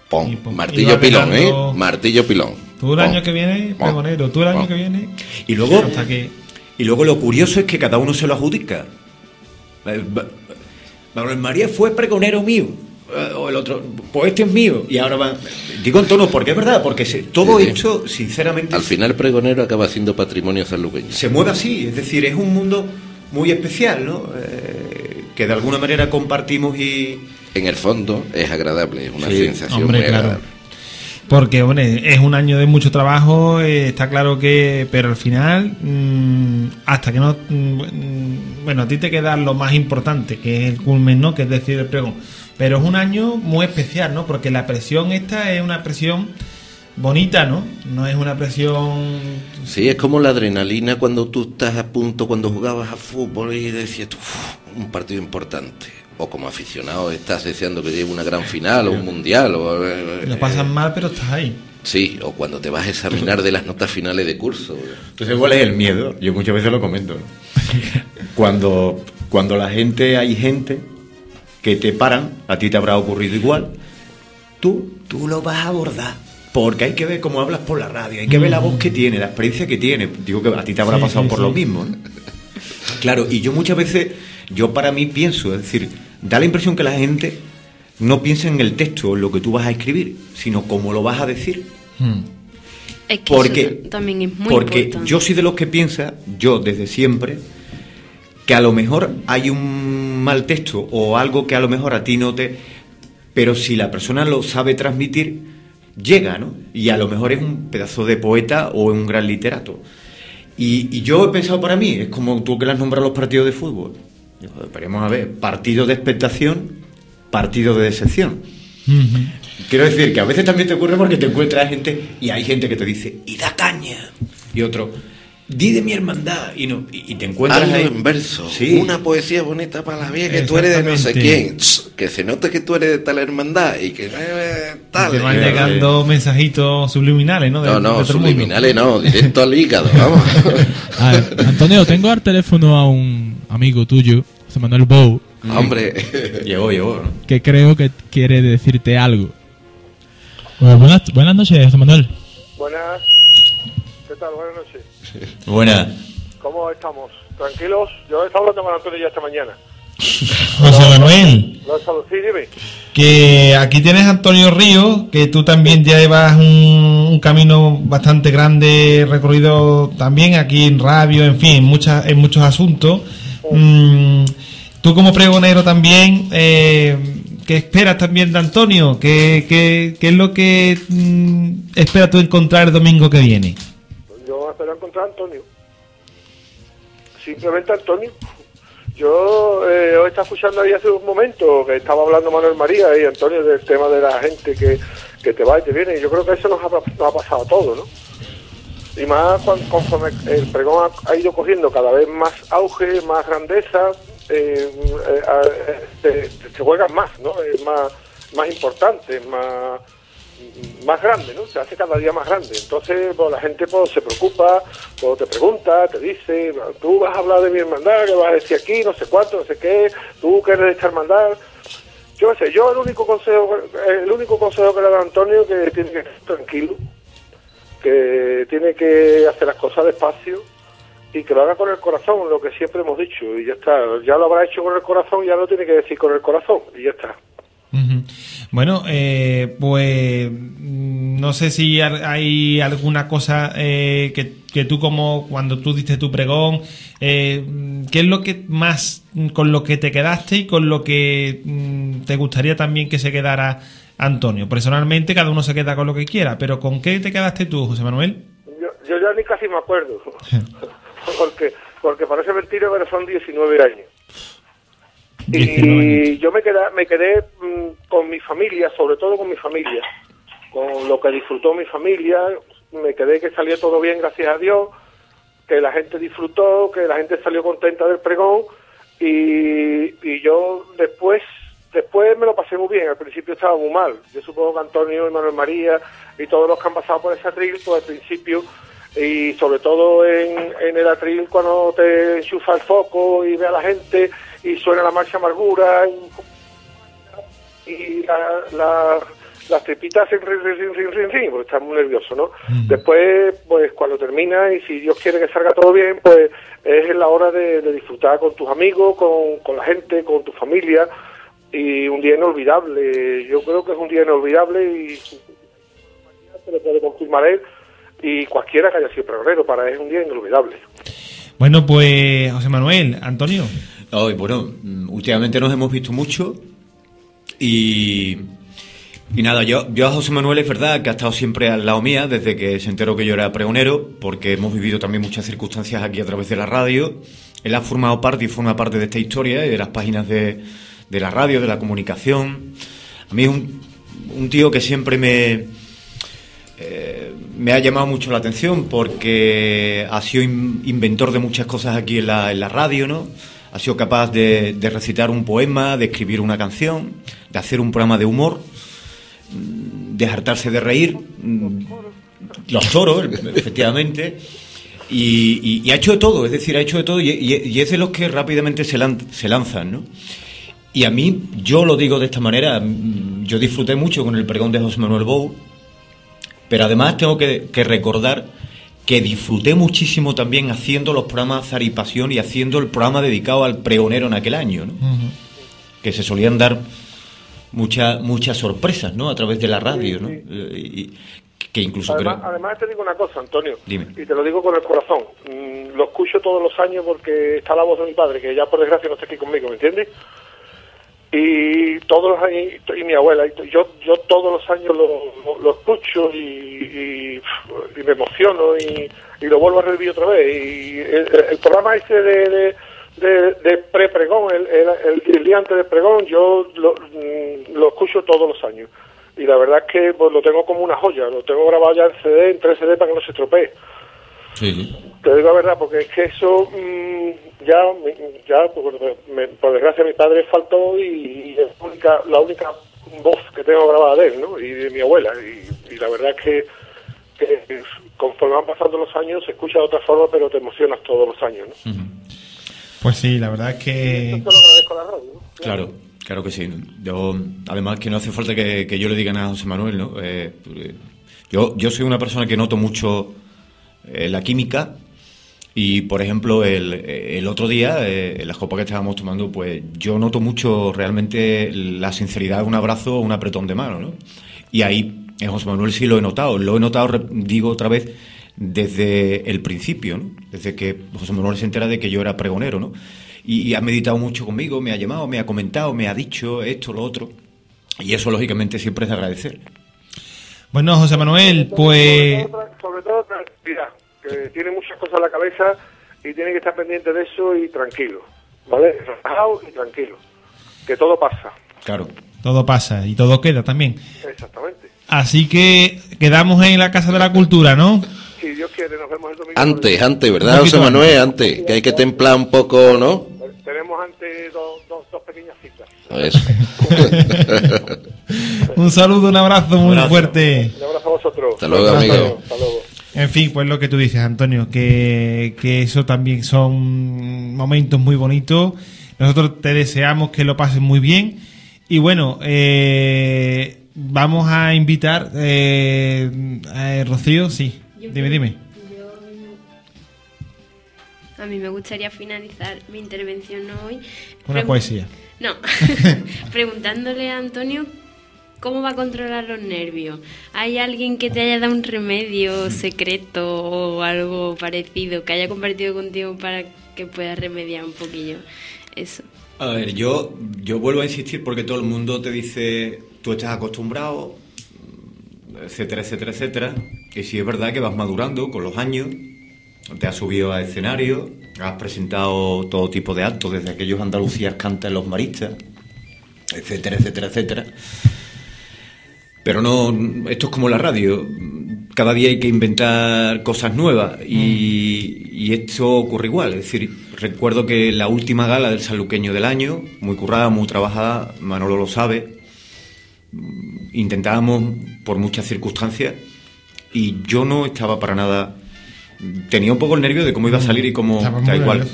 Pon, martillo pilón, pegando- ¿eh? Martillo pilón. Tú el año que viene, pon, pregonero, tú el año pon. que viene. Y luego, Hasta que. y luego lo curioso es que cada uno se lo adjudica. Eh, Manuel María fue pregonero mío. eh, O el otro, pues este es mío. Y ahora van. Digo en tono, porque es verdad, porque se- todo Sí, sí. esto, sinceramente, Al final pregonero acaba siendo patrimonio sanluqueño. se mueve así. Es decir, es un mundo muy especial, ¿no? Eh, que de alguna manera compartimos y. En el fondo es agradable, es una Sí, sensación hombre, muy claro. Porque, bueno, es un año de mucho trabajo, eh, está claro que, pero al final, mm, hasta que no, mm, bueno, a ti te queda lo más importante, que es el culmen, ¿no? Que es decir, el pregón. Pero es un año muy especial, ¿no? Porque la presión esta es una presión bonita, ¿no? No es una presión... Sí, es como la adrenalina cuando tú estás a punto, cuando jugabas a fútbol y decías, tú, "Uf, un partido importante. O como aficionado estás deseando que llegue una gran final o un mundial. O, eh, Lo pasan mal, pero estás ahí. Sí, o cuando te vas a examinar de las notas finales de curso. Entonces, ¿cuál es el miedo? Yo muchas veces lo comento. ¿no? cuando, cuando la gente, hay gente que te paran, a ti te habrá ocurrido igual, tú, tú lo vas a abordar. Porque hay que ver cómo hablas por la radio, hay que ver la voz que tiene, la experiencia que tiene. Digo que a ti te habrá Sí, pasado sí, por sí. lo mismo. ¿no? Claro, y yo muchas veces, yo para mí pienso, es decir, da la impresión que la gente no piensa en el texto, en lo que tú vas a escribir, sino cómo lo vas a decir. Mm. Es que Porque, eso también es muy porque importante. yo soy de los que piensa, yo desde siempre, que a lo mejor hay un mal texto o algo que a lo mejor a ti no te... Pero si la persona lo sabe transmitir, llega, ¿no? Y a lo mejor es un pedazo de poeta o un gran literato. Y, y yo he pensado para mí, es como tú que le has nombrado los partidos de fútbol. Esperemos a ver, partido de expectación, partido de decepción. Quiero decir que a veces también te ocurre porque te encuentras gente y hay gente que te dice, y da caña. Y otro, di de mi hermandad. Y, no, y, y te encuentras Algo ahí. en verso, Sí. una poesía bonita para la vida, que tú eres de no sé quién, Ch, que se note que tú eres de tal hermandad y que eh, tal. Te van eh, llegando mensajitos subliminales, ¿no? De- No, de no, todo el mundo. subliminales no, directo al hígado, vamos. *laughs* A ver, Antonio, tengo al teléfono a un amigo tuyo, José Manuel Bou, Hombre, Llegó, llegó. que creo que quiere decirte algo. Bueno, buenas, buenas noches, José Manuel. Buenas. ¿Qué tal? Buenas noches. Buena. ¿Cómo estamos? ¿Tranquilos? Yo he estado hablando con Antonio ya esta mañana. José Manuel, Lo he estado- Sí, dime. que aquí tienes a Antonio Ríos, que tú también ya llevas un, un camino bastante grande recorrido también aquí en radio, en fin, en, muchas, en muchos asuntos. Mm, tú como pregonero también, eh, ¿qué esperas también de Antonio? ¿Qué, qué, qué es lo que mm, esperas tú encontrar el domingo que viene? Yo espero encontrar Antonio. Simplemente Antonio. Yo eh, os estaba escuchando ahí hace un momento que estaba hablando Manuel María y Antonio del tema de la gente que, que te va y te viene. Y yo creo que eso nos ha, nos ha pasado a todos, ¿no? Y más cuan- conforme el pregón ha, ido cogiendo cada vez más auge, más grandeza, eh, eh, eh, te, te juegas más, ¿no? Es más, más importante, más, más grande, ¿no? Se hace cada día más grande. Entonces, pues, la gente pues, se preocupa, pues, te pregunta, te dice, tú vas a hablar de mi hermandad, que vas a decir aquí, no sé cuánto, no sé qué, tú que eres de esta hermandad. Yo qué sé, yo el único consejo, el único consejo que le da Antonio que tiene que estar tranquilo, que tiene que hacer las cosas despacio y que lo haga con el corazón, lo que siempre hemos dicho, y ya está. Ya lo habrá hecho con el corazón, ya lo tiene que decir con el corazón, y ya está. Bueno, eh, pues mm, no sé si hay alguna cosa eh, que, que tú como cuando tú diste tu pregón, eh, mm, ¿qué es lo que más mm, con lo que te quedaste y con lo que te gustaría también que se quedara Antonio? Personalmente cada uno se queda con lo que quiera, pero ¿con qué te quedaste tú, José Manuel? Yo, yo ya ni casi me acuerdo. *laughs* *laughs* porque porque parece mentira, pero son 19 años. 19 Y yo me quedé, me quedé mm, con mi familia, sobre todo con mi familia, con lo que disfrutó mi familia. Me quedé que salió todo bien, gracias a Dios, que la gente disfrutó, que la gente salió contenta del pregón y, y yo después después me lo pasé muy bien. Al principio estaba muy mal. Yo supongo que Antonio y Manuel María y todos los que han pasado por ese atril, pues al principio y sobre todo en, en el atril cuando te enchufa el foco y ve a la gente y suena la marcha amargura y, y la, la- las tripitas hacen rin, rin, rin, rin, porque estás muy nervioso, ¿no? Después, pues cuando termina y si Dios quiere que salga todo bien, pues es la hora de, de disfrutar con tus amigos, con, con la gente, con tu familia y un día inolvidable. Yo creo que es un día inolvidable y se lo puede confirmar él y cualquiera que haya sido pregonero, para él es un día inolvidable. Bueno, pues José Manuel, Antonio. No, y bueno, mm, últimamente nos hemos visto mucho y, y nada, yo, yo a José Manuel es verdad que ha estado siempre al lado mía desde que se enteró que yo era pregonero, porque hemos vivido también muchas circunstancias aquí a través de la radio. Él ha formado parte y forma parte de esta historia y de las páginas de, de la radio, de la comunicación. A mí es un, tío que siempre me, eh, me ha llamado mucho la atención porque ha sido in- inventor de muchas cosas aquí en la, en la radio, ¿no? Ha sido capaz de, de recitar un poema, de escribir una canción, de hacer un programa de humor, de hartarse de reír, mm, los toros, efectivamente, y, y- ha hecho de todo, es decir, ha hecho de todo y, y- y es de los que rápidamente se, lan- se lanzan, ¿no? Y a mí, yo lo digo de esta manera, mm, yo disfruté mucho con el pregón de José Manuel Bou, pero además tengo que, que recordar que disfruté muchísimo también haciendo los programas Azar y Pasión y haciendo el programa dedicado al pregonero en aquel año, ¿no? que se solían dar muchas muchas sorpresas ¿no? a través de la radio, ¿no? Eh, y- que incluso Además, creo... además te digo una cosa, Antonio, Dime. y te lo digo con el corazón. Mm, lo escucho todos los años porque está la voz de mi padre, que ya por desgracia no está aquí conmigo, ¿me entiendes? Y todos los años, y mi abuela, y yo yo todos los años lo, lo- escucho y, y- me emociono y, y lo vuelvo a revivir otra vez. Y el, programa ese de, de, de, de pre-pregón, el, el, día antes del pregón, yo lo, mm, lo escucho todos los años. Y la verdad es que pues, lo tengo como una joya, lo tengo grabado ya en CD, en 3 CD para que no se estropee. Sí. Te digo la verdad, porque es que eso mm, ya, ya por, me- por desgracia, mi padre faltó y, y es la única, la única voz que tengo grabada de él, ¿no? Y de mi abuela. Y, y la verdad es que, que conforme van pasando los años se escucha de otra forma, pero te emocionas todos los años, ¿no? Pues sí, la verdad es que... Eso lo agradezco a la radio, ¿no? Claro, claro que sí. Yo, además que no hace falta que, que yo le diga nada a José Manuel, ¿no? Eh, eh, yo, yo soy una persona que noto mucho eh, la química y, por ejemplo, el, el otro día, eh, en la copa que estábamos tomando, pues yo noto mucho realmente la sinceridad de un abrazo o un apretón de mano, ¿no? Y ahí en José Manuel sí lo he notado. Lo he notado, digo otra vez, desde el principio, ¿no? Desde que José Manuel se entera de que yo era pregonero, ¿no? Y, y ha meditado mucho conmigo, me ha llamado, me ha comentado, me ha dicho esto, lo otro. Y eso, lógicamente, siempre es de agradecer. Bueno, José Manuel, pues... Sobre todo, sobre todo tranquilidad, que tiene muchas cosas en la cabeza y tiene que estar pendiente de eso y tranquilo, ¿vale? Relajado y tranquilo, que todo pasa, Claro. Todo pasa y todo queda también. exactamente. Así que quedamos en la Casa de la Cultura, ¿no? Si Dios quiere, nos vemos el domingo. Antes, antes, ¿verdad, José Manuel? Antes, que hay que templar un poco, ¿no? Tenemos antes dos, dos, dos pequeñas citas. Eso. *laughs* Un saludo, un abrazo muy abrazo. fuerte. Un abrazo a vosotros. Hasta luego, Hasta amigo. Hasta luego. En fin, pues lo que tú dices, Antonio, que, que eso también son momentos muy bonitos. Nosotros te deseamos que lo pases muy bien. Y bueno, eh, vamos a invitar eh, a Rocío, sí. Dime, dime. A mí me gustaría finalizar mi intervención hoy. Una poesía. No, *laughs* *laughs* preguntándole a Antonio ¿cómo va a controlar los nervios? ¿Hay alguien que te haya dado un remedio secreto o algo parecido que haya compartido contigo para que puedas remediar un poquillo eso? A ver, yo, yo vuelvo a insistir porque todo el mundo te dice, tú estás acostumbrado, etcétera, etcétera, etcétera. Y si es verdad que vas madurando con los años, te has subido a escenario, has presentado todo tipo de actos, desde aquellos Andalucías cantan los maristas, etcétera, etcétera, etcétera. Pero no, esto es como la radio. Cada día hay que inventar cosas nuevas y, y esto ocurre igual. Es decir, recuerdo que la última gala del Sanluqueño del año, muy currada, muy trabajada, Manolo lo sabe, intentábamos por muchas circunstancias y yo no estaba para nada tenía un poco el nervio de cómo iba a salir y cómo da igual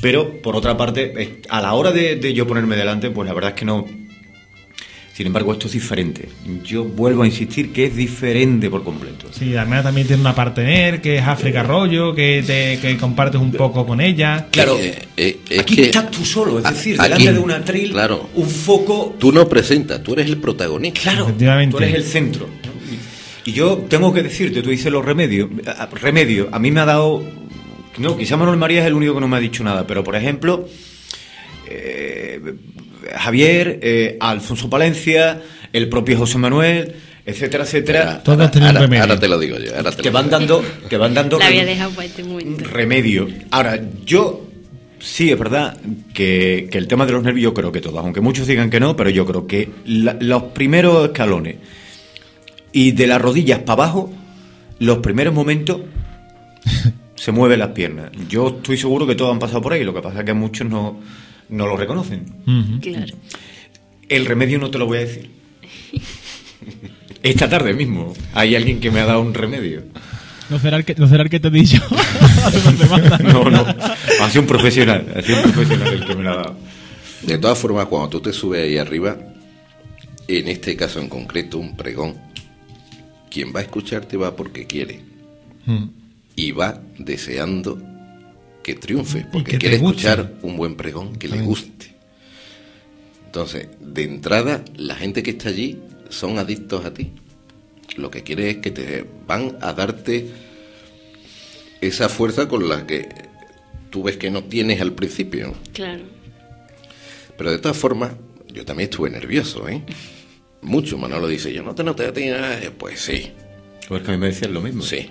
pero por otra parte a la hora de, de yo ponerme delante pues la verdad es que no sin embargo esto es diferente yo vuelvo a insistir que es diferente por completo Sí, además también tiene una partener que es África Rollo, que, te, que compartes un poco con ella. claro Eh, eh, es aquí que estás tú solo es a- decir aquí- delante de un atril claro. un foco tú no presentas, tú eres el protagonista. Claro, Efectivamente. tú eres el centro. Y yo tengo que decirte, tú dices los remedios. a- Remedio, a mí me ha dado. No, quizá Manuel María es el único que no me ha dicho nada, pero por ejemplo, eh, Javier, eh, Alfonso Palencia, el propio José Manuel, etcétera, etcétera, Ahora- Todos tienen ahora- remedio. Ahora te lo digo yo. Ahora te van digo. dando, te van dando La este remedio. Ahora, yo sí es verdad que, que el tema de los nervios yo creo que todos, aunque muchos digan que no, pero yo creo que la- los primeros escalones y de las rodillas para abajo, los primeros momentos *laughs* se mueven las piernas. Yo estoy seguro que todos han pasado por ahí, lo que pasa es que muchos no, no lo reconocen. Claro. El remedio no te lo voy a decir. *laughs* Esta tarde mismo hay alguien que me ha dado un remedio. No será el que, no será el que te he dicho. *laughs* No, no. Ha sido un profesional. Ha sido un profesional el que me lo ha dado. De todas formas, cuando tú te subes ahí arriba, en este caso en concreto, un pregón, quien va a escucharte va porque quiere Mm. y va deseando que triunfe, porque quiere escuchar un buen pregón que le guste. Entonces, de entrada, la gente que está allí son adictos a ti. Lo que quiere es que te van a darte esa fuerza con la que tú ves que no tienes al principio. Claro. Pero de todas formas, yo también estuve nervioso, ¿eh? Mucho. Manolo dice, yo no te noté a ti. nada". Eh, Pues sí, Pues que a mí me decían lo mismo. sí.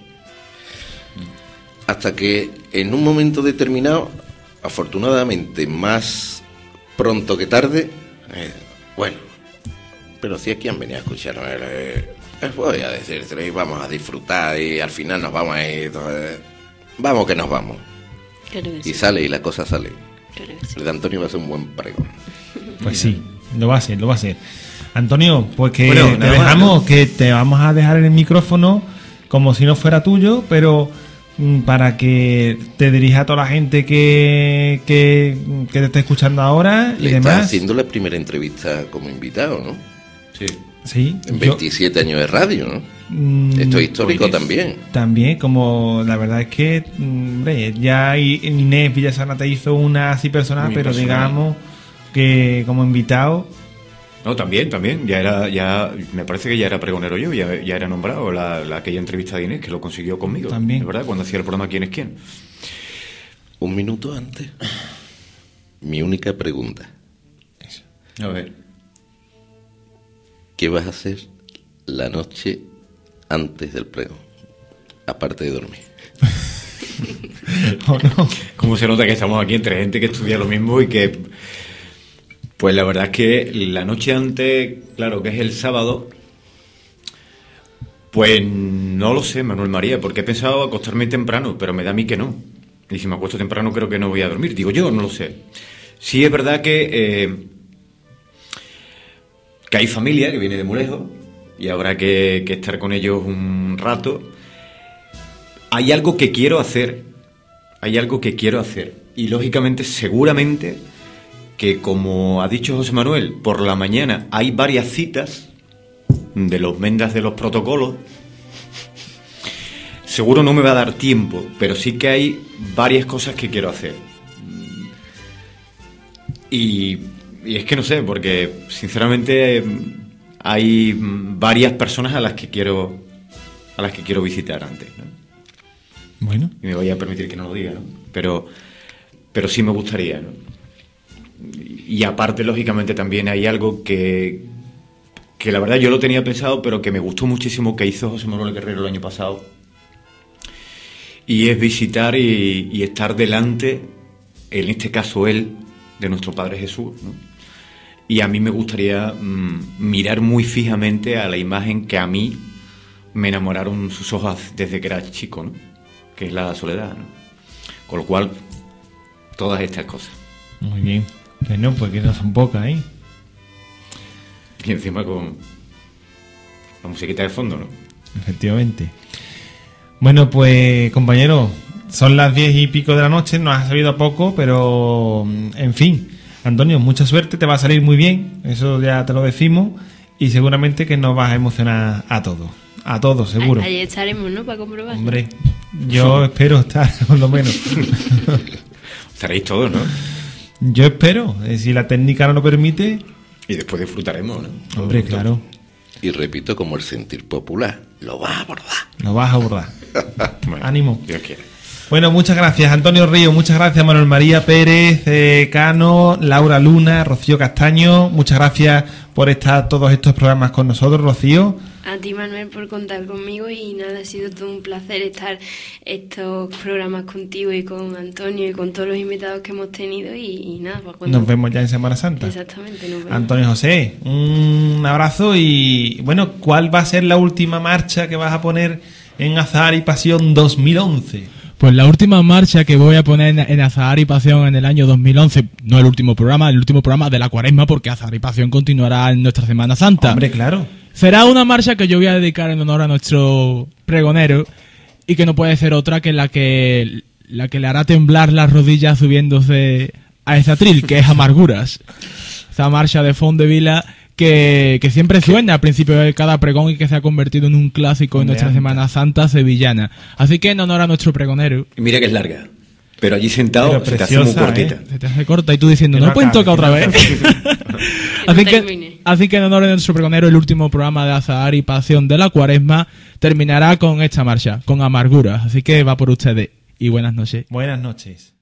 Hasta que en un momento determinado, afortunadamente más pronto que tarde, eh, bueno, pero si es quien venía a escucharme, eh, eh, voy a decírselo y vamos a disfrutar y al final nos vamos a ir. eh, vamos que nos vamos. Claro que Y sí. sale y la cosa sale. Claro que sí. El de Antonio va a ser un buen pregón. Pues sí, lo va a hacer, lo va a hacer. Antonio, pues que Bueno, te dejamos, que te vamos a dejar el micrófono como si no fuera tuyo, pero para que te dirija a toda la gente que, que, que te esté escuchando ahora y Le estás demás. haciendo la primera entrevista como invitado, ¿no? Sí. Sí, En yo- 27 años de radio, ¿no? mm, Esto es histórico pues, también. También, como la verdad es que, mm, hombre, ya Inés Villasana te hizo una así personal, Muy pero personal. digamos que como invitado, No, también, también. Ya era, ya, me parece que ya era pregonero yo, ya, ya era nombrado la, la- aquella entrevista de Inés, que lo consiguió conmigo. También. Es verdad, cuando hacía el programa ¿Quién es quién? Un minuto antes, mi única pregunta. A ver. ¿Qué vas a hacer la noche antes del pregón? Aparte de dormir. *laughs* ¿o no? Como se nota que estamos aquí entre gente que estudia lo mismo y que. Pues la verdad es que la noche antes, claro, que es el sábado. Pues no lo sé, Manuel María, porque he pensado acostarme temprano, pero me da a mí que no. Y si me acuesto temprano creo que no voy a dormir. Digo yo, no lo sé. Sí es verdad que, eh, que hay familia que viene de muy lejos y habrá que, que estar con ellos un rato. Hay algo que quiero hacer, hay algo que quiero hacer. Y lógicamente, seguramente, que como ha dicho José Manuel, por la mañana hay varias citas de los mendas de los protocolos. Seguro no me va a dar tiempo, pero sí que hay varias cosas que quiero hacer. Y, y es que no sé, porque sinceramente hay varias personas a las que quiero a las que quiero visitar antes. ¿no? Bueno. Y me voy a permitir que no lo diga, ¿no? Pero, pero sí me gustaría, ¿no? Y aparte, lógicamente, también hay algo que, que la verdad yo lo tenía pensado, pero que me gustó muchísimo que hizo José Manuel Guerrero el año pasado. Y es visitar y, estar delante, en este caso él, de nuestro Padre Jesús. Y a mí me gustaría mm, mirar muy fijamente a la imagen que a mí me enamoraron sus ojos desde que era chico, ¿no? Que es la soledad. Con lo cual, todas estas cosas. Muy bien. Bueno, pues que no son pocas, ¿eh? Y encima con la musiquita de fondo, ¿no? Efectivamente. Bueno, pues compañero, son las diez y pico de la noche, nos ha salido a poco, pero mm, en fin. Antonio, mucha suerte, te va a salir muy bien, eso ya te lo decimos, y seguramente que nos vas a emocionar a todos. A todos, seguro. Ahí estaremos, ¿no? Para comprobar. Hombre, yo espero estar, *laughs* por lo menos. *laughs* Estaréis todos, ¿no? Yo espero, eh, si la técnica no lo permite. Y después disfrutaremos, ¿no? Hombre, claro. Y repito, como el sentir popular, lo va a abordar. Lo vas a abordar. *laughs* Bueno, Ánimo. Dios quiera. Bueno, muchas gracias Antonio Río, muchas gracias Manuel María Pérez, eh, Cano, Laura Luna, Rocío Castaño, muchas gracias por estar todos estos programas con nosotros, Rocío. A ti, Manuel, por contar conmigo y nada, ha sido todo un placer estar estos programas contigo y con Antonio y con todos los invitados que hemos tenido y, y nada, pues cuando... Nos vemos ya en Semana Santa. Exactamente, nos vemos. Antonio José, un abrazo y bueno, ¿cuál va a ser la última marcha que vas a poner en Azahar y Pasión 2011? Pues la última marcha que voy a poner en, en Azahar y Pasión en el año 2011, no el último programa, el último programa de la cuaresma, porque Azahar y Pasión continuará en nuestra Semana Santa. Hombre, claro. Será una marcha que yo voy a dedicar en honor a nuestro pregonero y que no puede ser otra que la que la que le hará temblar las rodillas subiéndose a ese atril, que es Amarguras. Esa marcha de Fond de Vila que, que siempre suena al principio de cada pregón y que se ha convertido en un clásico en nuestra. Semana Santa sevillana. Así que en honor a nuestro pregonero, Y mira que es larga. Pero allí sentado Pero se te hace muy preciosa, cortita. ¿eh? se te hace corta y tú diciendo, no no pueden tocar otra vez. *laughs* Así, que, así que en honor a nuestro pregonero, el último programa de Azahar y Pasión de la Cuaresma terminará con esta marcha, con amarguras. Así que va por ustedes y buenas noches. Buenas noches.